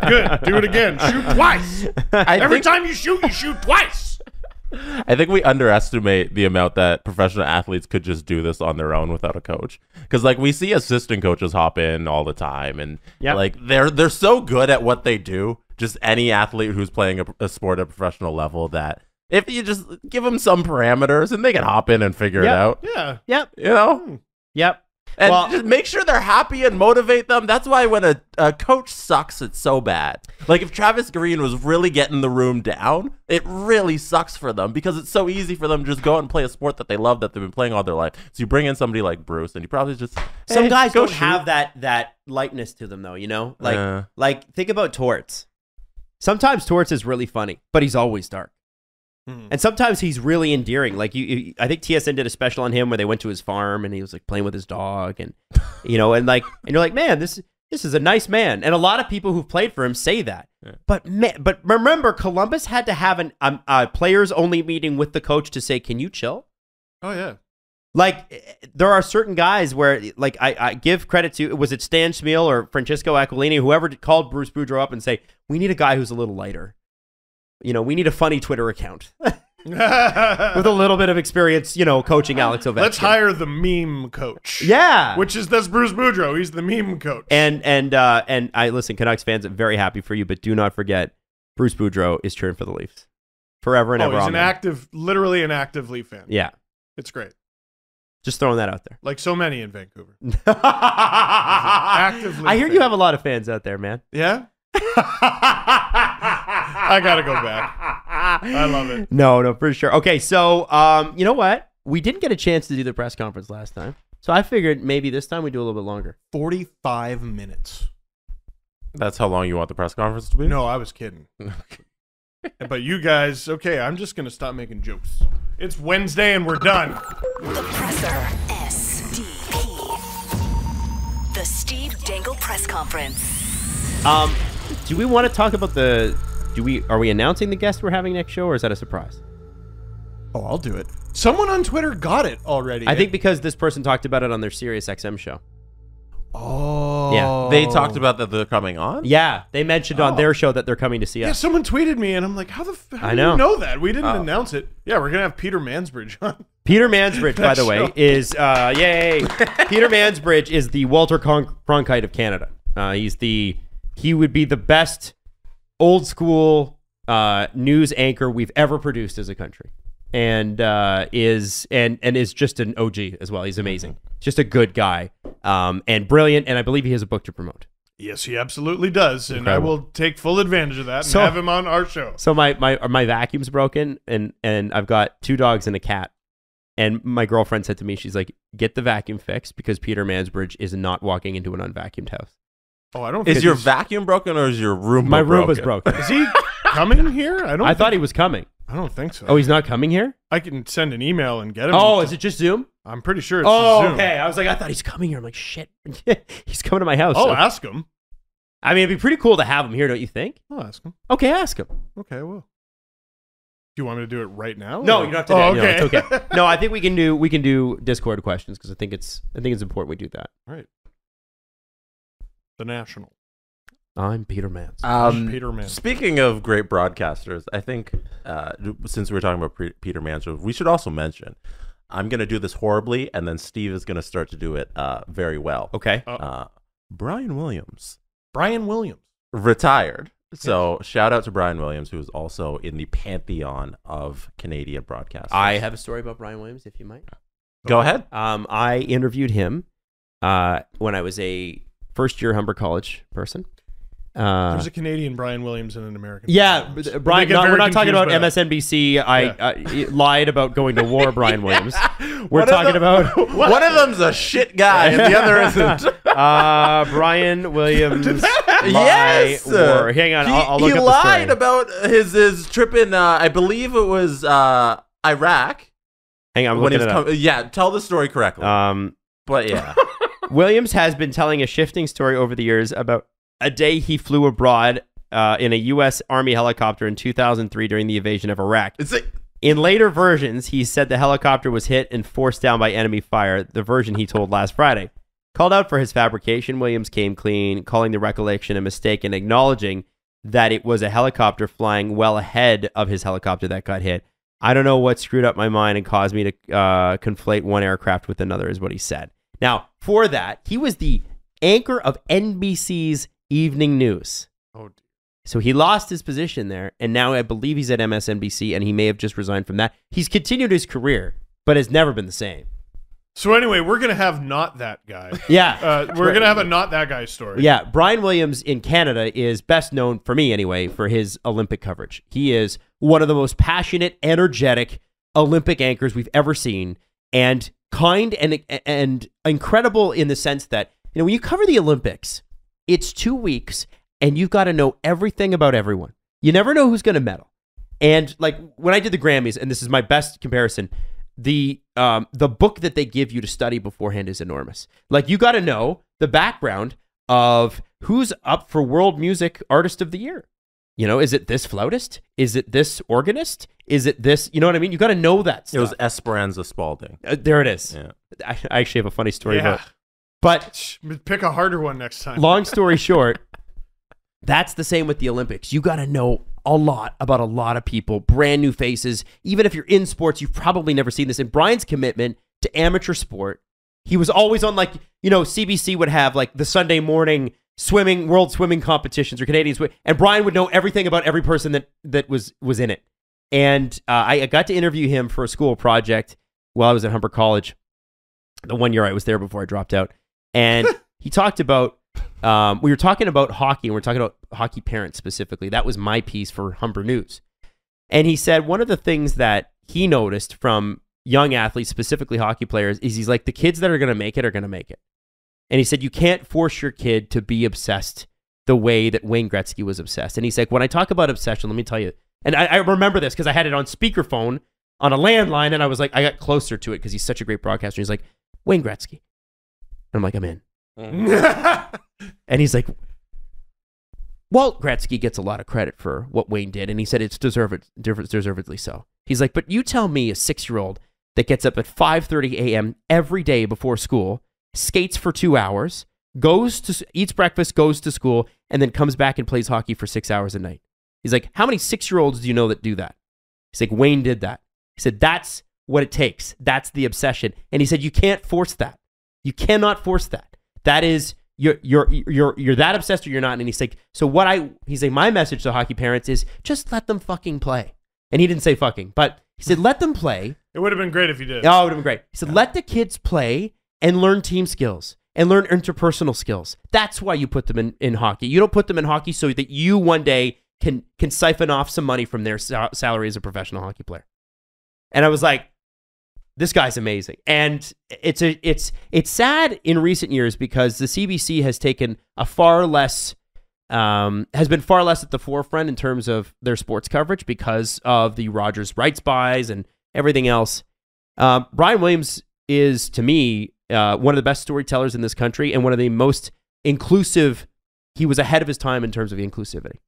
Good. Do it again. Shoot twice. I Every think, time you shoot, you shoot twice. I think we underestimate the amount that professional athletes could just do this on their own without a coach. Because like we see assistant coaches hop in all the time, and Yep. like they're they're so good at what they do. Just any athlete who's playing a, a sport at a professional level that if you just give them some parameters and they can hop in and figure Yep. it out, Yeah. Yep. you know. Hmm. Yep. And Well- just make sure they're happy and motivate them. That's why when a, a coach sucks, it's so bad. Like if Travis Green was really getting the room down, it really sucks for them because it's so easy for them to just go out and play a sport that they love that they've been playing all their life. So you bring in somebody like Bruce, and you probably just Some "Hey, guys go don't shoot." have that that lightness to them though, you know? Like Yeah. like think about Torts. Sometimes Torts is really funny, but he's always dark. Hmm. And sometimes he's really endearing. Like you, you, I think TSN did a special on him where they went to his farm and he was like playing with his dog, and you know, and like, and you're like, man, this this is a nice man. And a lot of people who've played for him say that. But ma- but remember, Columbus had to have an um, a players only meeting with the coach to say, can you chill? Oh yeah. Like eh, there are certain guys where like I, I give credit to was it Stan Smyl or Francesco Aquilini whoever called Bruce Boudreau up and say we need a guy who's a little lighter. You know, we need a funny Twitter account with a little bit of experience. You know, coaching Alex Ovechkin. Let's hire the meme coach. Yeah. Which is that's Bruce Boudreau. He's the meme coach. and and uh and I listen, Canucks fans, I'm very happy for you, but do not forget Bruce Boudreau is cheering for the Leafs forever and oh, ever. he's an active, literally an active Leaf fan. Yeah, It's great. just throwing that out there. Like so many in Vancouver. Active Leaf I hear you have a lot of fans out there, man. Yeah. I gotta go back. I love it. No, no, for sure. Okay, so um, you know what? We didn't get a chance to do the press conference last time, so I figured maybe this time we do a little bit longer. Forty-five minutes. That's how long you want the press conference to be? No, I was kidding. but you guys, okay, I'm just gonna stop making jokes. It's Wednesday and we're done. The Presser. SDP. The Steve Dangle Press Conference. Um, do we want to talk about the? Do we are we announcing the guest we're having next show, or is that a surprise? Oh, I'll do it. Someone on Twitter got it already. I think because this person talked about it on their Sirius XM show. Oh. Yeah. They talked about that they're coming on. Yeah, they mentioned on Oh. their show that they're coming to see Yeah, us. someone tweeted me, and I'm like, "How the? F- how I do know. you know that? We didn't Oh. announce it. Yeah, we're gonna have Peter Mansbridge on. Peter Mansbridge, by That the way, is uh, yay. Peter Mansbridge is the Walter Cron- Cronkite of Canada. Uh, he's the he would be the best old school uh, news anchor we've ever produced as a country, and uh, is and and is just an OG as well. He's amazing, just a good guy, um, and brilliant. And I believe he has a book to promote. Yes, he absolutely does, and Incredible. I will take full advantage of that and So- have him on our show. So my my my vacuum's broken, and and I've got two dogs and a cat. And my girlfriend said to me, she's like, "Get the vacuum fixed because Peter Mansbridge is not walking into an unvacuumed house." Oh, I don't. Is your he's- vacuum broken or is your room? My room broken? was broken. Is he coming here? I don't. I thought he was coming. I don't think so. Oh, he's not coming here. I can send an email and get him. Oh, is it just Zoom? I'm pretty sure it's Oh, Zoom. okay. I was like, I thought he's coming here. I'm like, shit, he's coming to my house. I'll So- ask him. I mean, it'd be pretty cool to have him here, don't you think? I'll ask him. Okay, ask him. Okay, I will. Do you want me to do it right now? No, or- you don't have to. Oh, no, okay. it's okay. No, I think we can do we can do Discord questions because I think it's I think it's important we do that. right. The National. I'm Peter Mans. Um, Peter Mann. Speaking of great broadcasters, I think uh, since we were talking about Pre- Peter Mansfield, we should also mention I'm going to do this horribly, and then Steve is going to start to do it uh, very well. okay. Oh. Uh, Brian Williams Brian Williams. retired. So shout out to Brian Williams, who is also in the pantheon of Canadian broadcasters. I have a story about Brian Williams, if you might. go ahead. Um, I interviewed him uh, when I was a first year Humber College person. Uh, There's a Canadian Brian Williams and an American. yeah, Williams. uh, Brian. They No, we're not talking about confused by that. MSNBC. I uh, lied about going to war, Brian Williams. We're One talking them- about One of them's a shit guy, and the other isn't. uh, Brian Williams. yes. war. Hang on, He, I'll, I'll look he up lied the story. about his his trip in. Uh, I believe it was uh, Iraq. Hang on, I'm when he looking was it up. com- yeah, tell the story correctly. Um, but yeah, Williams has been telling a shifting story over the years about a day he flew abroad uh, in a U.S. Army helicopter in 2003 during the invasion of Iraq. In later versions, he said the helicopter was hit and forced down by enemy fire, the version he told last Friday. Called out for his fabrication, Williams came clean, calling the recollection a mistake and acknowledging that it was a helicopter flying well ahead of his helicopter that got hit. I don't know what screwed up my mind and caused me to uh, conflate one aircraft with another, is what he said. Now, for that, he was the anchor of NBC's Evening News. Oh, dear. So he lost his position there, and now I believe he's at MSNBC, and he may have just resigned from that. He's continued his career, but has never been the same. So anyway, we're gonna have not that guy. Yeah, Uh, we're gonna have a not that guy story. yeah. Brian Williams in Canada is best known for me anyway for his Olympic coverage. He is one of the most passionate, energetic Olympic anchors we've ever seen, and kind and and incredible in the sense that you know when you cover the Olympics, it's two weeks, and you've got to know everything about everyone. You never know who's going to medal. And like when I did the Grammys, and this is my best comparison, the um the book that they give you to study beforehand is enormous. Like you got to know the background of who's up for World Music Artist of the Year. You know, is it this flautist? Is it this organist? Is it this? You know what I mean? You got to know that it was Esperanza Spalding. Uh, there it is. Yeah. I, I actually have a funny story Yeah. about. But Pick a harder one next time. long story short, that's the same with the Olympics. You got to know a lot about a lot of people, brand new faces. Even if you're in sports, you've probably never seen this. And Brian's commitment to amateur sport, he was always on like, you know, CBC would have like the Sunday morning swimming world swimming competitions or Canadian swim, and Brian would know everything about every person that that was was in it. And uh, I, I got to interview him for a school project while I was at Humber College. The one year I was there before I dropped out, and he talked about um, we were talking about hockey and we are talking about hockey parents specifically. That was my piece for Humber News. And he said one of the things that he noticed from young athletes, specifically hockey players, is he's like, the kids that are going to make it are going to make it. And he said, you can't force your kid to be obsessed the way that Wayne Gretzky was obsessed. And he's like, when I talk about obsession, let me tell you, and I, I remember this because I had it on speakerphone on a landline and I was like, I got closer to it because he's such a great broadcaster. He's like, Wayne Gretzky. And I'm like, I'm in. Mm. And he's like, Walt Gretzky gets a lot of credit for what Wayne did, and he said it's deserved, deservedly so. He's like, but you tell me a six-year-old that gets up at 5:30 a.m. every day before school, skates for two hours, goes to eats breakfast, goes to school, and then comes back and plays hockey for six hours a night. He's like, how many six-year-olds do you know that do that? He's like, Wayne did that. He said, that's what it takes. That's the obsession. And he said, you can't force that. You cannot force that. That is you're you're you're you're that obsessed or you're not. And he's like, so what I he's like, my message to hockey parents is just let them fucking play. And he didn't say fucking, but he said let them play. It would have been great if you did. Oh, it would have been great. He said let the kids play and learn team skills and learn interpersonal skills. That's why you put them in, in hockey. You don't put them in hockey so that you one day can can siphon off some money from their sal- salary as a professional hockey player. And I was like, this guy's amazing. And it's a it's it's sad in recent years because the CBC has taken a far less um, has been far less at the forefront in terms of their sports coverage because of the Rogers rights buys and everything else. Um, Brian Williams is to me uh, one of the best storytellers in this country and one of the most inclusive. He was ahead of his time in terms of inclusivity.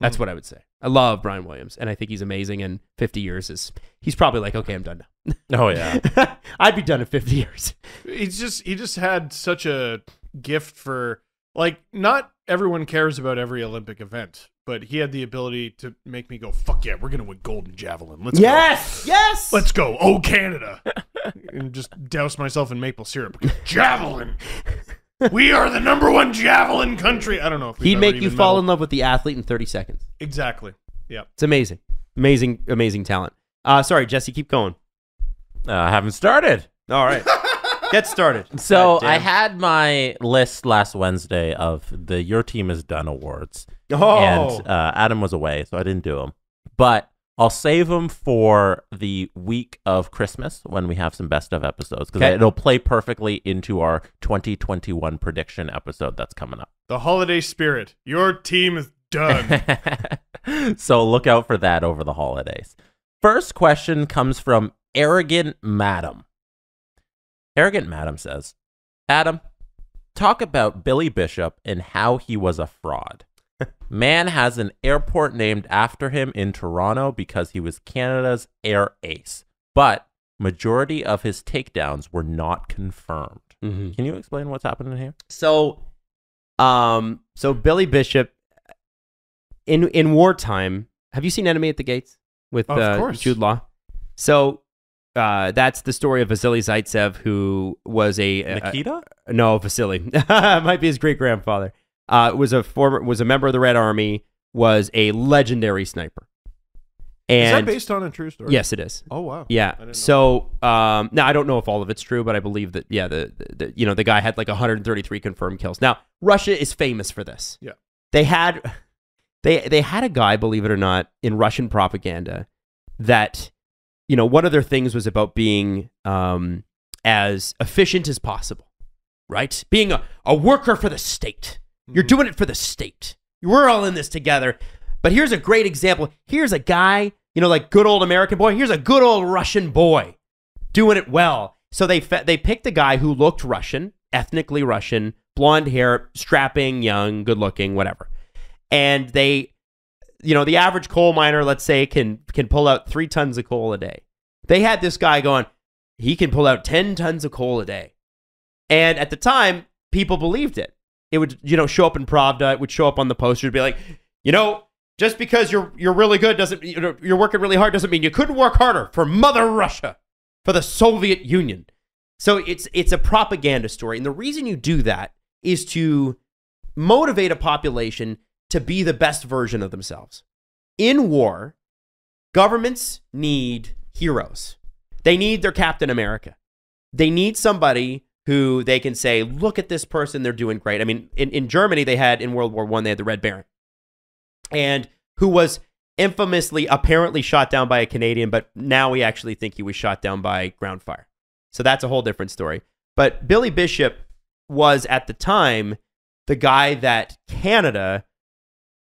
That's what I would say. I love Brian Williams, and I think he's amazing. And 50 years is he's probably like, okay, I'm done now. Oh yeah. I'd be done in 50 years. He's just he just had such a gift for like not everyone cares about every Olympic event, but he had the ability to make me go, "Fuck yeah, we're gonna win gold in javelin. Let's go Yes, yes. Let's go. Oh Canada!" and just douse myself in maple syrup. Javelin. we are the number one javelin country. I don't know if He'd make you even fall in love with the athlete in 30 seconds. Exactly. Yeah. It's amazing, amazing, amazing talent. Uh, sorry, Jesse, keep going. Uh, I haven't started. All right, get started. So I had my list last Wednesday of the Your Team is Done awards. oh, and uh, Adam was away, so I didn't do them. But I'll save them for the week of Christmas when we have some best of episodes because Okay. it'll play perfectly into our 2021 prediction episode that's coming up. The holiday spirit. Your team is done. so look out for that over the holidays. First question comes from Arrogant Madam. Arrogant Madam says, Adam, talk about Billy Bishop and how he was a fraud. Man has an airport named after him in Toronto because he was Canada's air ace. But majority of his takedowns were not confirmed. Mm-hmm. Can you explain what's happening here? So, um, so Billy Bishop in in wartime. Have you seen Enemy at the Gates with Of uh. Jude Law? So, uh, that's the story of Vasily Zaitsev, who was a, a- Nikita? no Vasily might be his great grandfather. Uh, was a former was a member of the Red Army. Was a legendary sniper. Is that And based on a true story? yes, it is. Oh wow. Yeah. So um, now I don't know if all of it's true, but I believe that yeah, the, the, the you know the guy had like 133 confirmed kills. Now Russia is famous for this. Yeah. They had they they had a guy, believe it or not, in Russian propaganda that you know one of their things was about being um, as efficient as possible, right? Being a, a worker for the state. You're doing it for the state. We're all in this together. But here's a great example. Here's a guy, you know, like good old American boy. Here's a good old Russian boy doing it well. So they they picked a guy who looked Russian, ethnically Russian, blonde hair, strapping, young, good looking, whatever. And they, you know, the average coal miner, let's say, can can pull out three tons of coal a day. They had this guy going, he can pull out ten tons of coal a day. And at the time, people believed it. It would, you know, show up in Pravda. It would show up on the poster. It'd be like, you know, just because you're you're really good doesn't you know, you're working really hard doesn't mean you couldn't work harder for Mother Russia, for the Soviet Union. So it's it's a propaganda story, and the reason you do that is to motivate a population to be the best version of themselves. In war, governments need heroes. They need their Captain America. They need somebody who they can say, look at this person, they're doing great. I mean, in, in Germany, they had in World War One, they had the Red Baron, and who was infamously apparently shot down by a Canadian, but now we actually think he was shot down by ground fire. So that's a whole different story. But Billy Bishop was at the time the guy that Canada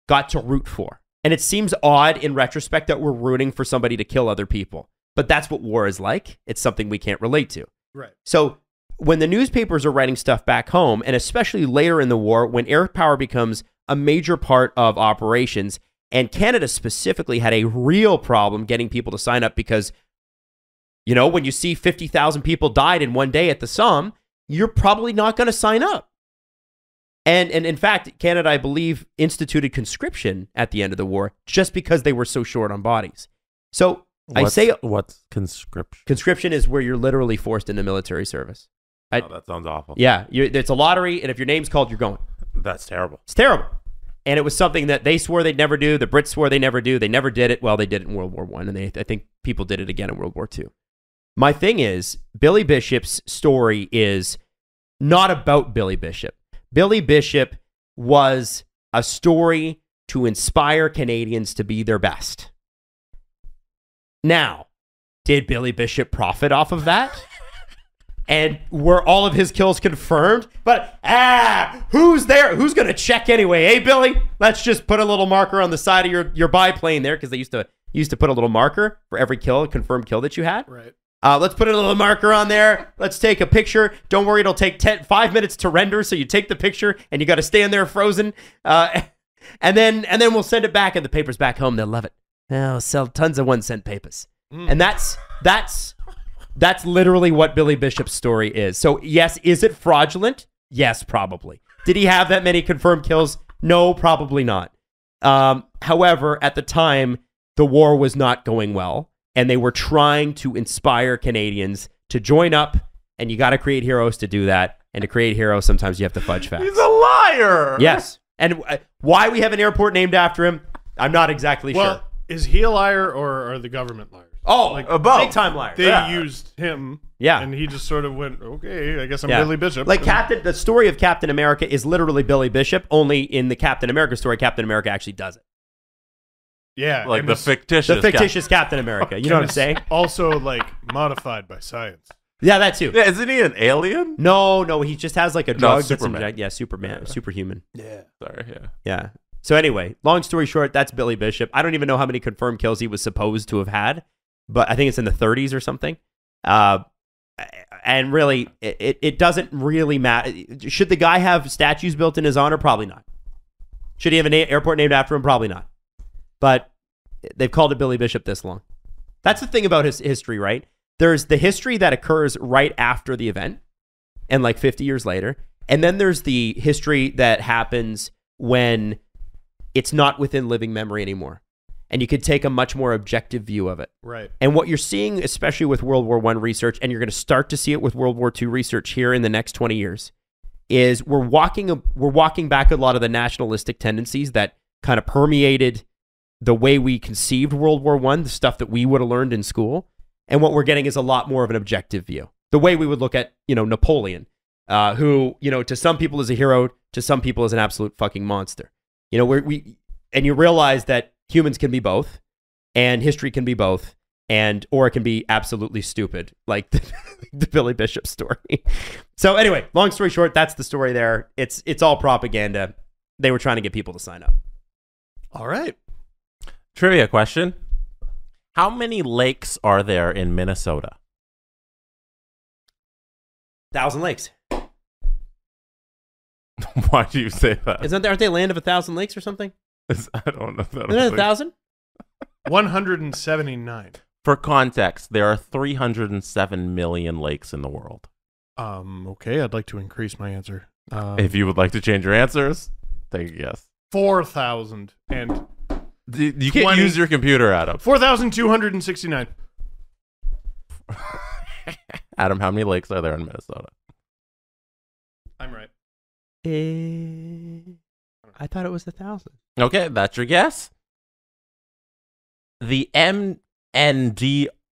got to root for. And it seems odd in retrospect that we're rooting for somebody to kill other people. But that's what war is like. It's something we can't relate to. Right. So when the newspapers are writing stuff back home, and especially later in the war, when air power becomes a major part of operations, and Canada specifically had a real problem getting people to sign up because, you know, when you see 50,000 people died in one day at the Somme, you're probably not going to sign up. And, and in fact, Canada, I believe, instituted conscription at the end of the war just because they were so short on bodies. So I say what's conscription? conscription is where you're literally forced into military service. Oh, I- oh, that sounds awful. Yeah, you, it's a lottery, and if your name's called, you're going. That's terrible. It's terrible. And it was something that they swore they'd never do. The Brits swore they never do. They never did it. Well, they did it in World War One, and they I think people did it again in World War Two. My thing is, Billy Bishop's story is not about Billy Bishop. Billy Bishop was a story to inspire Canadians to be their best. Now, did Billy Bishop profit off of that? and were all of his kills confirmed? But ah, who's there? Who's gonna check anyway? Hey, Billy, let's just put a little marker on the side of your your biplane there because they used to used to put a little marker for every kill, confirmed kill that you had. Right. Uh, let's put a little marker on there. Let's take a picture. Don't worry, it'll take 10, five minutes to render. So you take the picture and you got to stand there frozen. Uh, and then and then we'll send it back and the papers back home. They'll love it. They'll sell tons of one cent papers. And that's that's that's literally what Billy Bishop's story is. So yes, is it fraudulent? Yes, probably. Did he have that many confirmed kills? No, probably not. Um, however, at the time, the war was not going well, and they were trying to inspire Canadians to join up. And you got to create heroes to do that. And to create heroes, sometimes you have to fudge facts. He's a liar. Yes. And uh, why we have an airport named after him, I'm not exactly Well, sure. is he a liar or are the government liars? Oh, like, like big time liar. They Yeah. used him. Yeah. And he just sort of went, okay, I guess I'm Yeah. Billy Bishop. Like Captain, the story of Captain America is literally Billy Bishop. Only in the Captain America story, Captain America actually does it. Yeah. Like and the fictitious. The guy. fictitious Captain America. You know what I'm saying? Also, like, modified by science. Yeah, that too. Yeah, isn't he an alien? No, no, he just has like a drug that's Superman. inject- Yeah, Superman, superhuman. Yeah. Sorry. Yeah. Yeah. So anyway, long story short, that's Billy Bishop. I don't even know how many confirmed kills he was supposed to have had, but I think it's in the 30s or something. Uh, and really, it, it, it doesn't really matter. Should the guy have statues built in his honor? Probably not. Should he have an airport named after him? Probably not. But they've called it Billy Bishop this long. That's the thing about his history, right? There's the history that occurs right after the event and like 50 years later. And then there's the history that happens when it's not within living memory anymore. And you could take a much more objective view of it. Right. And what you're seeing, especially with World War One research, and you're going to start to see it with World War II research here in the next 20 years, is we're walking a, we're walking back a lot of the nationalistic tendencies that kind of permeated the way we conceived World War One, the stuff that we would have learned in school. And what we're getting is a lot more of an objective view, the way we would look at you know Napoleon, uh, who you know to some people is a hero, to some people is an absolute fucking monster. You know, where we and you realize that humans can be both, and history can be both, and or it can be absolutely stupid, like the, the Billy Bishop story. so anyway, long story short, that's the story there. It's it's all propaganda. They were trying to get people to sign up. All right. Trivia question. How many lakes are there in Minnesota? Thousand Lakes. Why do you say that? Isn't there, aren't they land of a thousand lakes or something? I don't know. if that Isn't it is a thousand? 179. For context, there are 307 million lakes in the world. Um, okay, I'd like to increase my answer. Um, if you would like to change your answers, take a guess. 4,000 and D- You can't 20 use your computer, Adam. 4,269. Adam, how many lakes are there in Minnesota? I'm right. Eh, I thought it was a thousand. Okay, that's your guess. The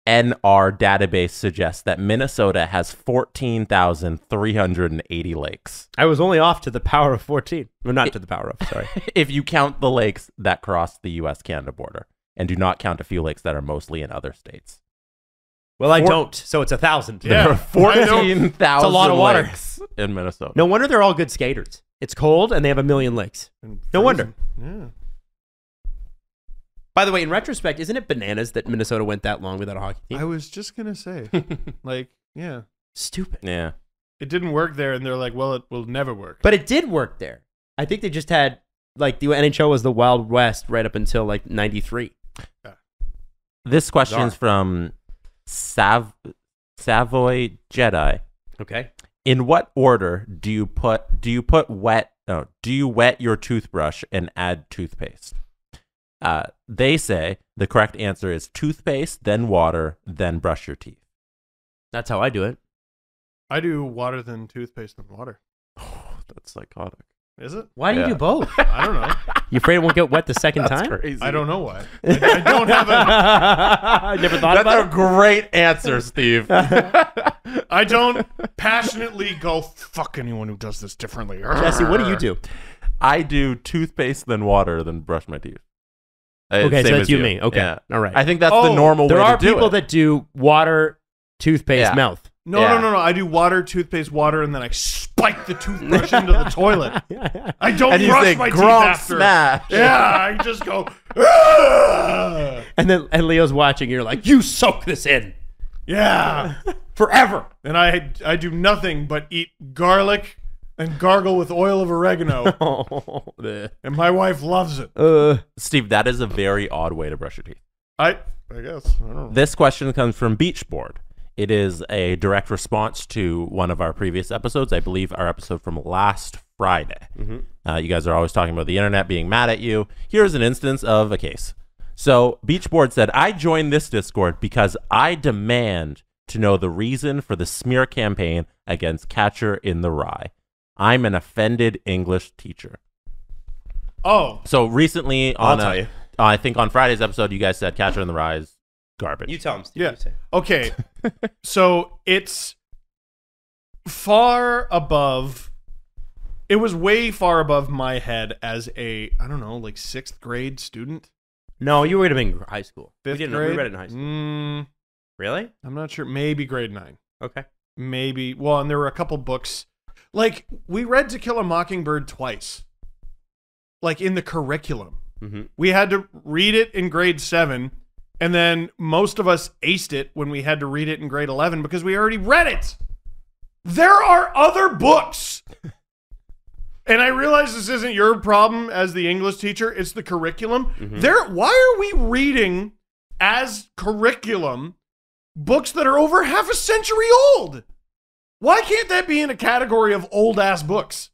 MNDNR database suggests that Minnesota has 14,380 lakes. I was only off to the power of fourteen. Well, not to the power of. Sorry. if you count the lakes that cross the US Canada border and do not count a few lakes that are mostly in other states. Well, I Four- don't. So it's a thousand. Yeah. There are 14,000 It's a lot of water. lakes in Minnesota. No wonder they're all good skaters. It's cold and they have a million lakes. No wonder. Yeah. By the way, in retrospect, isn't it bananas that Minnesota went that long without a hockey team? I was just going to say, like, yeah, Stupid. Yeah. it didn't work there. And they're like, well, it will never work. But it did work there. I think they just had like the NHL was the Wild West right up until like '93. This question is from Sav- Savoy Jedi. Okay. In what order do you put do you put wet no, do you wet your toothbrush and add toothpaste? Uh, they say the correct answer is toothpaste, then water, then brush your teeth. That's how I do it. I do water then toothpaste then water. Oh, That's psychotic. Is it? Why do you do both? I don't know. You afraid it won't get wet the second That's time? crazy. I don't know why. I, I don't have a. I never thought about that. That's a great answer, Steve. I don't passionately go fuck anyone who does this differently. it. Jesse, what do you do? I do toothpaste, then water, then brush my teeth. Uh, Okay, so same that's as you, me. Okay, Yeah. all right. I think that's the Oh, normal there way are to do people it. that do water, toothpaste, Yeah. mouth. No, Yeah. no, no, no. I do water, toothpaste, water, and then I spike the toothbrush into the toilet. I don't and you brush say my teeth Gronk after. smash. Yeah, I just go. And then and Leo's watching. You're like, you soak this in Yeah, forever. and I I do nothing but eat garlic and gargle with oil of oregano, Oh, bleh. and my wife loves it. uh, Steve, that is a very odd way to brush your teeth. I I guess I don't know. This question comes from Beachboard. It is a direct response to one of our previous episodes. I believe our episode from last Friday. Uh, you guys are always talking about the internet being mad at you. Here's an instance of a case. So, Beachboard said, I joined this Discord because I demand to know the reason for the smear campaign against Catcher in the Rye. I'm an offended English teacher. Oh, So, recently I'll on, tell a- you. I think on Friday's episode, you guys said Catcher in the Rye is garbage. you tell him. Steve. Yeah. You say. okay. so it's far above. It was way far above my head as a I don't know like sixth grade student. No, you would have been in high school. Fifth we didn't grade. we read it in high school. Mm, Really? I'm not sure. Maybe grade nine. Okay. Maybe. Well, and there were a couple books. Like we read To Kill a Mockingbird twice. Like in the curriculum. Mm-hmm. We had to read it in grade seven, and then most of us aced it when we had to read it in grade 11 because we already read it. There are other books. and I realize this isn't your problem as the English teacher, it's the curriculum. Mm-hmm. There why are we reading as curriculum books that are over half a century old? Why can't that be in a category of old ass books?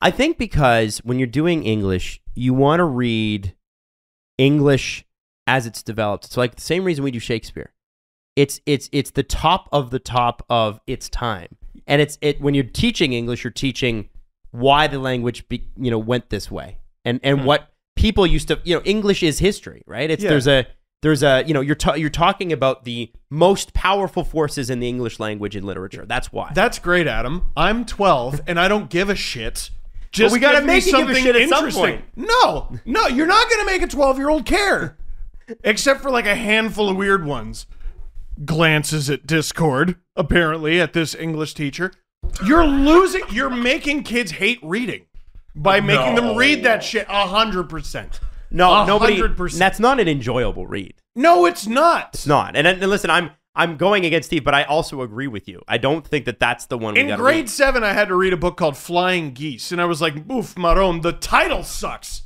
I think because when you're doing English, you want to read English as it's developed. So like the same reason we do Shakespeare. It's it's it's the top of the top of its time. And it's it when you're teaching English, you're teaching why the language be, you know went this way. And and hmm. what people used to, you know, English is history, right? It's Yeah. there's a there's a, you know, you're you're talking about the most powerful forces in the English language and literature. That's why. That's great, Adam. I'm 12 and I don't give a shit. Just we gotta make you give a something shit at some interesting. point. No, no, you're not gonna make a 12 year old care, except for like a handful of weird ones. Glances at Discord, apparently at this English teacher. You're losing. You're making kids hate reading by making them read that shit a hundred percent. No, nobody hundred percent. that's not an enjoyable read. No, it's not. It's not. And, and listen, I'm I'm going against Steve, but I also agree with you. I don't think that that's the one we In grade seven, I had to read a book called Flying Geese, and I was like, "Oof, Maron, the title sucks."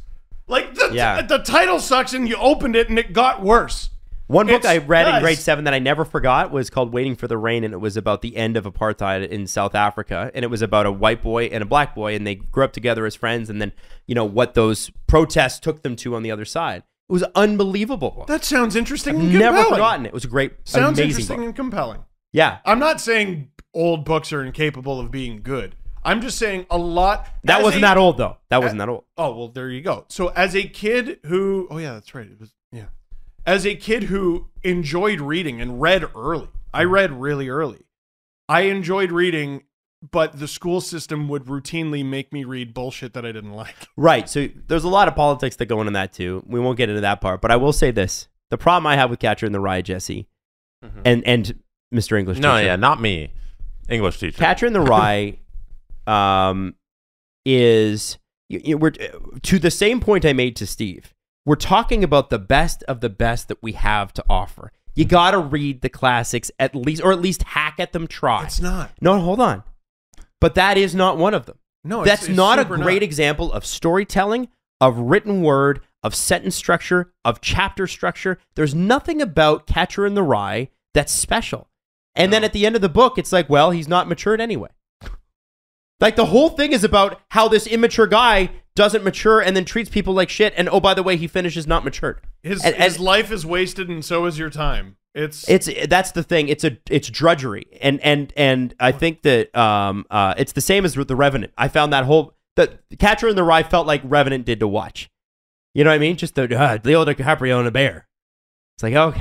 Like the Yeah. the title sucks, and you opened it, and it got worse. One book It's- I read in grade seven that I never forgot was called Waiting for the Rain, and it was about the end of apartheid in South Africa. And it was about a white boy and a black boy, and they grew up together as friends, and then, you know, what those protests took them to on the other side. It was unbelievable. That sounds interesting. and never forgotten it. It was a great, Sounds amazing interesting book. and compelling. Yeah. I'm not saying old books are incapable of being good. I'm just saying a lot. That wasn't a- that old, though. That wasn't that old. Oh well, there you go. So as a kid who, oh yeah, that's right. It was. As a kid who enjoyed reading and read early, I Mm-hmm. read really early. I enjoyed reading, but the school system would routinely make me read bullshit that I didn't like. Right. So there's a lot of politics that go into that too. We won't get into that part, but I will say this: the problem I have with Catcher in the Rye, Jesse, and and Mr. English. No, teacher. yeah, not me. English teacher. Catcher in the Rye, um, is you, you- we're to the same point I made to Steve. We're talking about the best of the best that we have to offer. You mm-hmm. got to read the classics at least, or at least hack at them. Try. It's not. No, hold on. But that is not one of them. No, it's- That's it's not a great not. example of storytelling, of written word, of sentence structure, of chapter structure. There's nothing about Catcher in the Rye that's special. And then at the end of the book, it's like, well, he's not matured anyway. Like the whole thing is about how this immature guy doesn't mature and then treats people like shit. And oh, by the way, he finishes not matured. His And- his and- life is wasted, and so is your time. It's It's that's the thing. It's a it's drudgery, and and and I think that um uh it's the same as with the Revenant. I found that whole the Catcher in the Rye felt like Revenant did to watch. You know what I mean? Just the uh, Leo DiCaprio and a bear. It's like oh,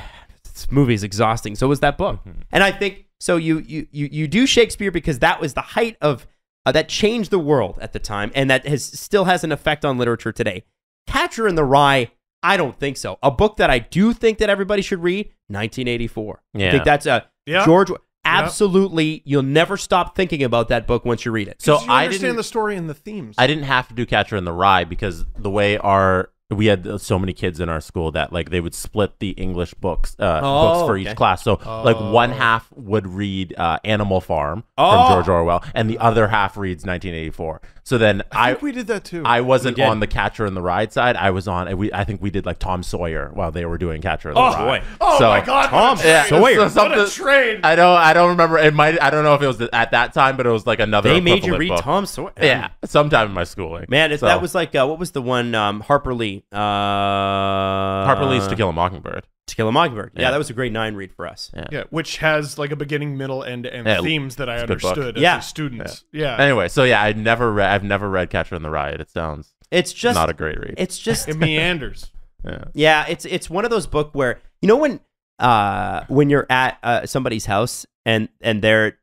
this movie is exhausting. So was that book, and I think so. You you you you do Shakespeare because that was the height of uh, that changed the world at the time, and that has still has an effect on literature today. Catcher in the Rye. I don't think so. A book that I do think that everybody should read, 1984. Yeah. I Yeah. think that's a Yeah. George. Absolutely, you'll never stop thinking about that book once you read it. So you I understand the story and the themes. I didn't have to do Catcher in the Rye because the way our we had so many kids in our school that like they would split the English books uh, Oh, books for okay. each class. So like one half would read uh, Animal Farm Oh. from George Orwell, and the other half reads 1984. So then I I. think we did that too. I wasn't on the Catcher in the Rye side. I was on. We I think we did like Tom Sawyer while they were doing Catcher in the Oh, Rye. boy. oh So- my god, Tom what a Yeah. Sawyer. so What a something- trade. I don't. I don't remember. It might. I don't know if it was at that time, but it was like another. they made you read book. Tom Sawyer. Yeah, sometime in my schooling. man, if So, that was like uh, what was the one um, Harper Lee? Uh, Harper Lee's To Kill a Mockingbird. To Kill a Mockingbird. Yeah, Yeah. that was a great nine read for us. Yeah. Yeah, which has like a beginning, middle, end, and Yeah, themes that I it's a good book. understood as Yeah. a student. Yeah. Anyway, so yeah, I never read. I've never read Catcher in the Rye. It sounds It's just not a great read. It's just It meanders. yeah. Yeah, it's it's one of those book where you know when uh when you're at uh, somebody's house and and they're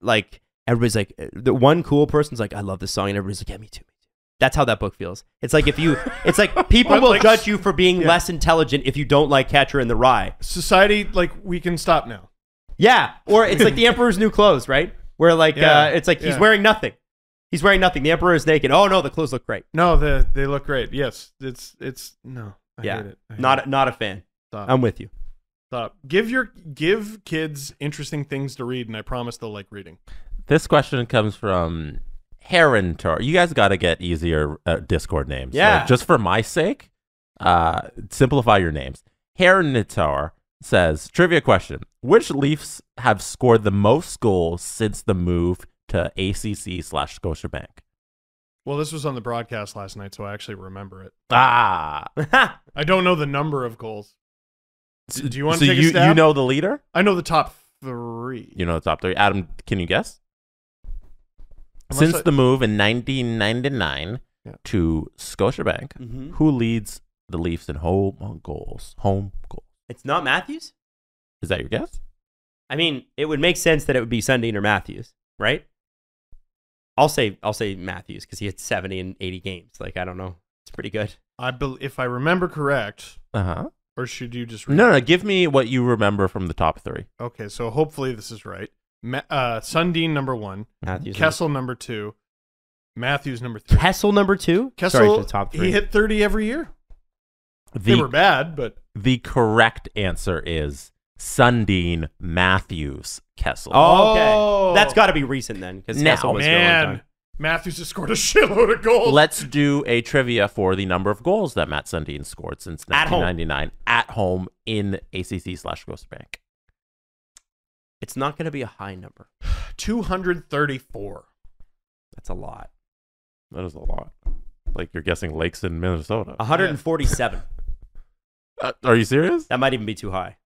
like everybody's like the one cool person's like I love this song and everybody's like yeah me too. Me too. That's how that book feels. It's like if you it's like people Well, will like- judge you for being yeah. less intelligent if you don't like Catcher in the Rye. Society, like, we can stop now. Yeah, or it's like the Emperor's New Clothes, right? Where like Yeah, uh it's like he's yeah. wearing nothing. He's wearing nothing. The Emperor is naked. Oh no, the clothes look great. No, the, they look great. Yes. It's, it's, no. I yeah, hate it. I hate not it. not a fan. Stop. I'm with you. Stop. Give your, give kids interesting things to read, and I promise they'll like reading. This question comes from Heron Tour. You guys got to get easier uh, Discord names. Yeah. Like, just for my sake, uh, simplify your names. Heron Tour says trivia question: Which Leafs have scored the most goals since the move to ACC slash Scotiabank? Well, this was on the broadcast last night, so I actually remember it. Ah, I don't know the number of goals. Do you want so to take you a stab? you know the leader? I know the top three. You know the top three. Adam, can you guess? Unless Since I- the move in 1999 Yeah. to Scotiabank, Mhm. who leads the Leafs in home goals? Home goals. It's not Matthews? Is that your guess? I mean, it would make sense that it would be Sundin or Matthews, right? I'll say I'll say Matthews because he had 70 and 80 games. Like I don't know. It's pretty good. I bel if I remember correct, Uh huh. or should you just read No, no. Give me what you remember from the top three. Okay, so hopefully this is right. Ma- uh, Sundin number one, Matthews. Kessel number two, Matthews number three. Kessel number two. Kessel, Sorry, for the top three. he hit thirty every year. The they were bad, but the correct answer is Sundin Matthews Kessel. oh, okay. Oh. That's got to be recent then because Now, Kessel was here a long man. Matthews has scored a shitload of goals. Let's do a trivia for the number of goals that Mats Sundin scored since At home. 1999 at home in ACC slash Scotiabank. It's not going to be a high number. two hundred thirty-four. That's a lot. That is a lot. Like you're guessing lakes in Minnesota. 147. Uh, are you serious? that might even be too high.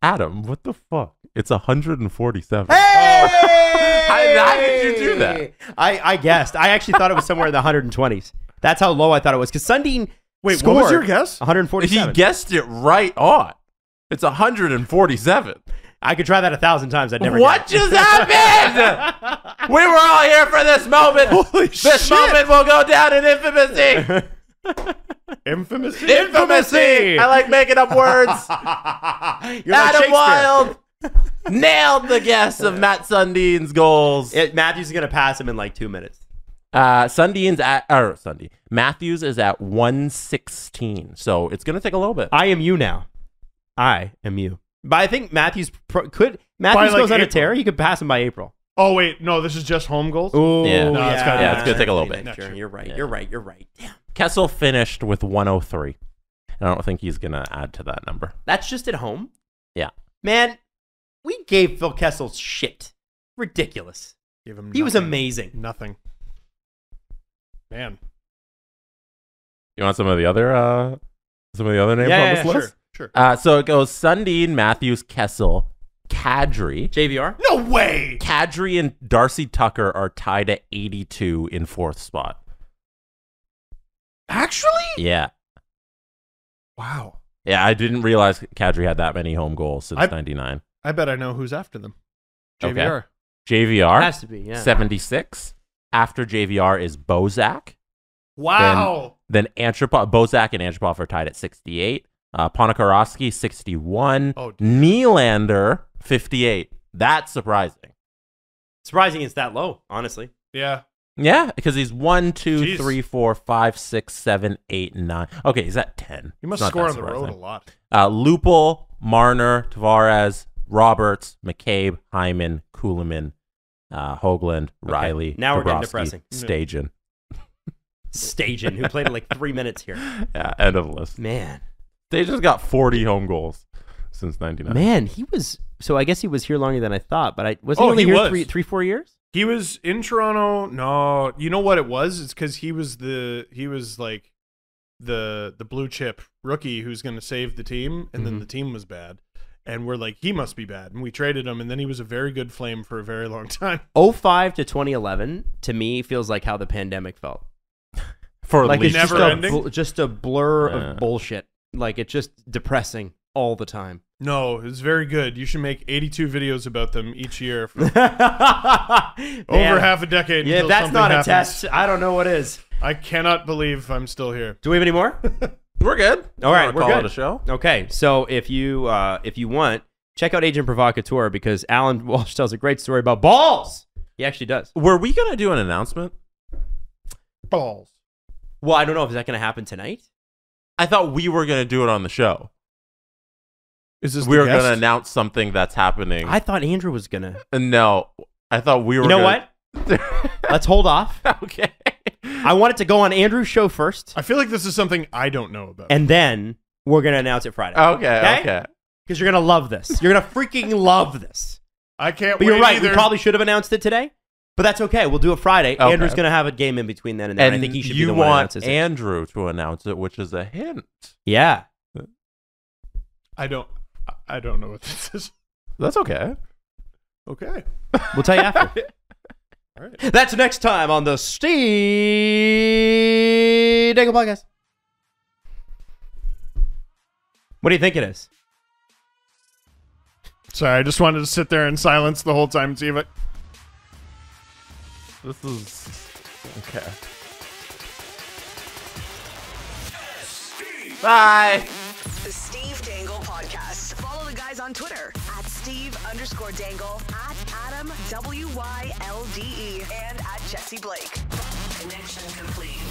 Adam, what the fuck? It's 147. Hey! How- how did you do that? I, I guessed. I actually thought it was somewhere in the 120s. That's how low I thought it was. Because Sundin Wait, scored what was your guess? 147. He guessed it right on. It's 147. I could try that a thousand times. I'd never what get it. just happened? we were all here for this moment. Holy this shit. moment will go down in infamy. Infamous. Infamy. I like making up words. You're like Adam Shakespeare. Wylde nailed the guess of Mats Sundin's goals. It, Matthews is going to pass him in like two minutes. Uh, Sundin's at or Sundin Matthews is at 116, so it's gonna take a little bit. I am you now. I am you. But I think Matthews pro- could. Matthews like, goes on a April. tear. You could pass him by April. Oh wait, no, this is just home goals. Ooh, Yeah. No, it's gotta- yeah, it's gonna take a little bit. year. You're right. Yeah. You're right. You're right. Damn. Kessel finished with 103. And I don't think he's gonna add to that number. That's just at home. Yeah. Man, we gave Phil Kessel shit. Ridiculous. Give him He was amazing. Nothing. Man. You want some of the other uh some of the other names Yeah, on yeah, this yeah, list? Sure. Uh, so it goes Sundin, Matthews, Kessel, Kadri. JVR. No way. Kadri and Darcy Tucker are tied at 82 in fourth spot. Actually? Yeah. Wow. Yeah, I didn't realize Kadri had that many home goals since I- 99. I bet I know who's after them. Okay. JVR. JVR, Has to be. Yeah. 76. After JVR is Bozak. Wow. Then Antropov, Bozak and Antropov are tied at 68. Uh, Ponikarovsky, 61. Oh, dear. Nylander, 58. That's surprising. Surprising it's that low, honestly. yeah. Yeah, because he's one, two, Jeez. three, four, five, six, seven, eight, nine. Okay, he's at 10. He must It's not score that on the road surprising. a lot. Uh, Lupul, Marner, Tavares, Roberts, McCabe, Hyman, Kulemin, uh, Hoglund, Rielly, now we're getting Bobrovsky, depressing. Stajan. Stajan, who played like three minutes here. Yeah, end of list. Man. Stajan's got 40 home goals since 99. Man, he was. So I guess he was here longer than I thought, but I was he Oh, only he here was. three, three, four years? He was in Toronto. No, you know what it was? It's because he was the he was like the the blue chip rookie who's going to save the team, and then Mhm. the team was bad, and we're like he must be bad, and we traded him, and then he was a very good flame for a very long time. 05 to 2011 to me feels like how the pandemic felt. For Like it's Leafs. just Never a, ending? bl- just a blur Yeah. of bullshit. Like it's just depressing all the time. No, it's very good. You should make 82 videos about them each year for Over over half a decade. Yeah, until that's something not happens. a test. I don't know what is. I cannot believe I'm still here. Do we have any more? We're good. All right, we're call good. it a show. Okay, so if you uh, if you want, check out Agent Provocateur because Alan Walsh tells a great story about balls. He actually does. Were we going to do an announcement? Balls. Well, I don't know if is that going to happen tonight. I thought we were going to do it on the show. Is this We the were going to announce something that's happening. I thought Andrew was gonna. Uh, no, I thought we were You know gonna- what? Let's hold off. okay. I want it to go on Andrew's show first, I feel like this is something I don't know about. and then we're gonna announce it Friday. Okay. Okay. Because you're gonna love this. You're gonna freaking love this. I can't But wait you're right. either. We probably should have announced it today, but that's okay. We'll do it Friday. Okay. Andrew's gonna have a game in between then and there. And I think he should you be the one who want it. Andrew to announce it, which is a hint. Yeah. I don't. I don't know what this is. That's okay. Okay. We'll tell you after. All right. That's next time on the Steve Dangle Podcast. What do you think it is? Sorry, I just wanted to sit there in silence the whole time and see if it. This is okay. Bye. The Steve Dangle Podcast. Follow the guys on Twitter at Steve underscore Dangle, at Adam W Y L D E, and at Jesse Blake. Connection complete.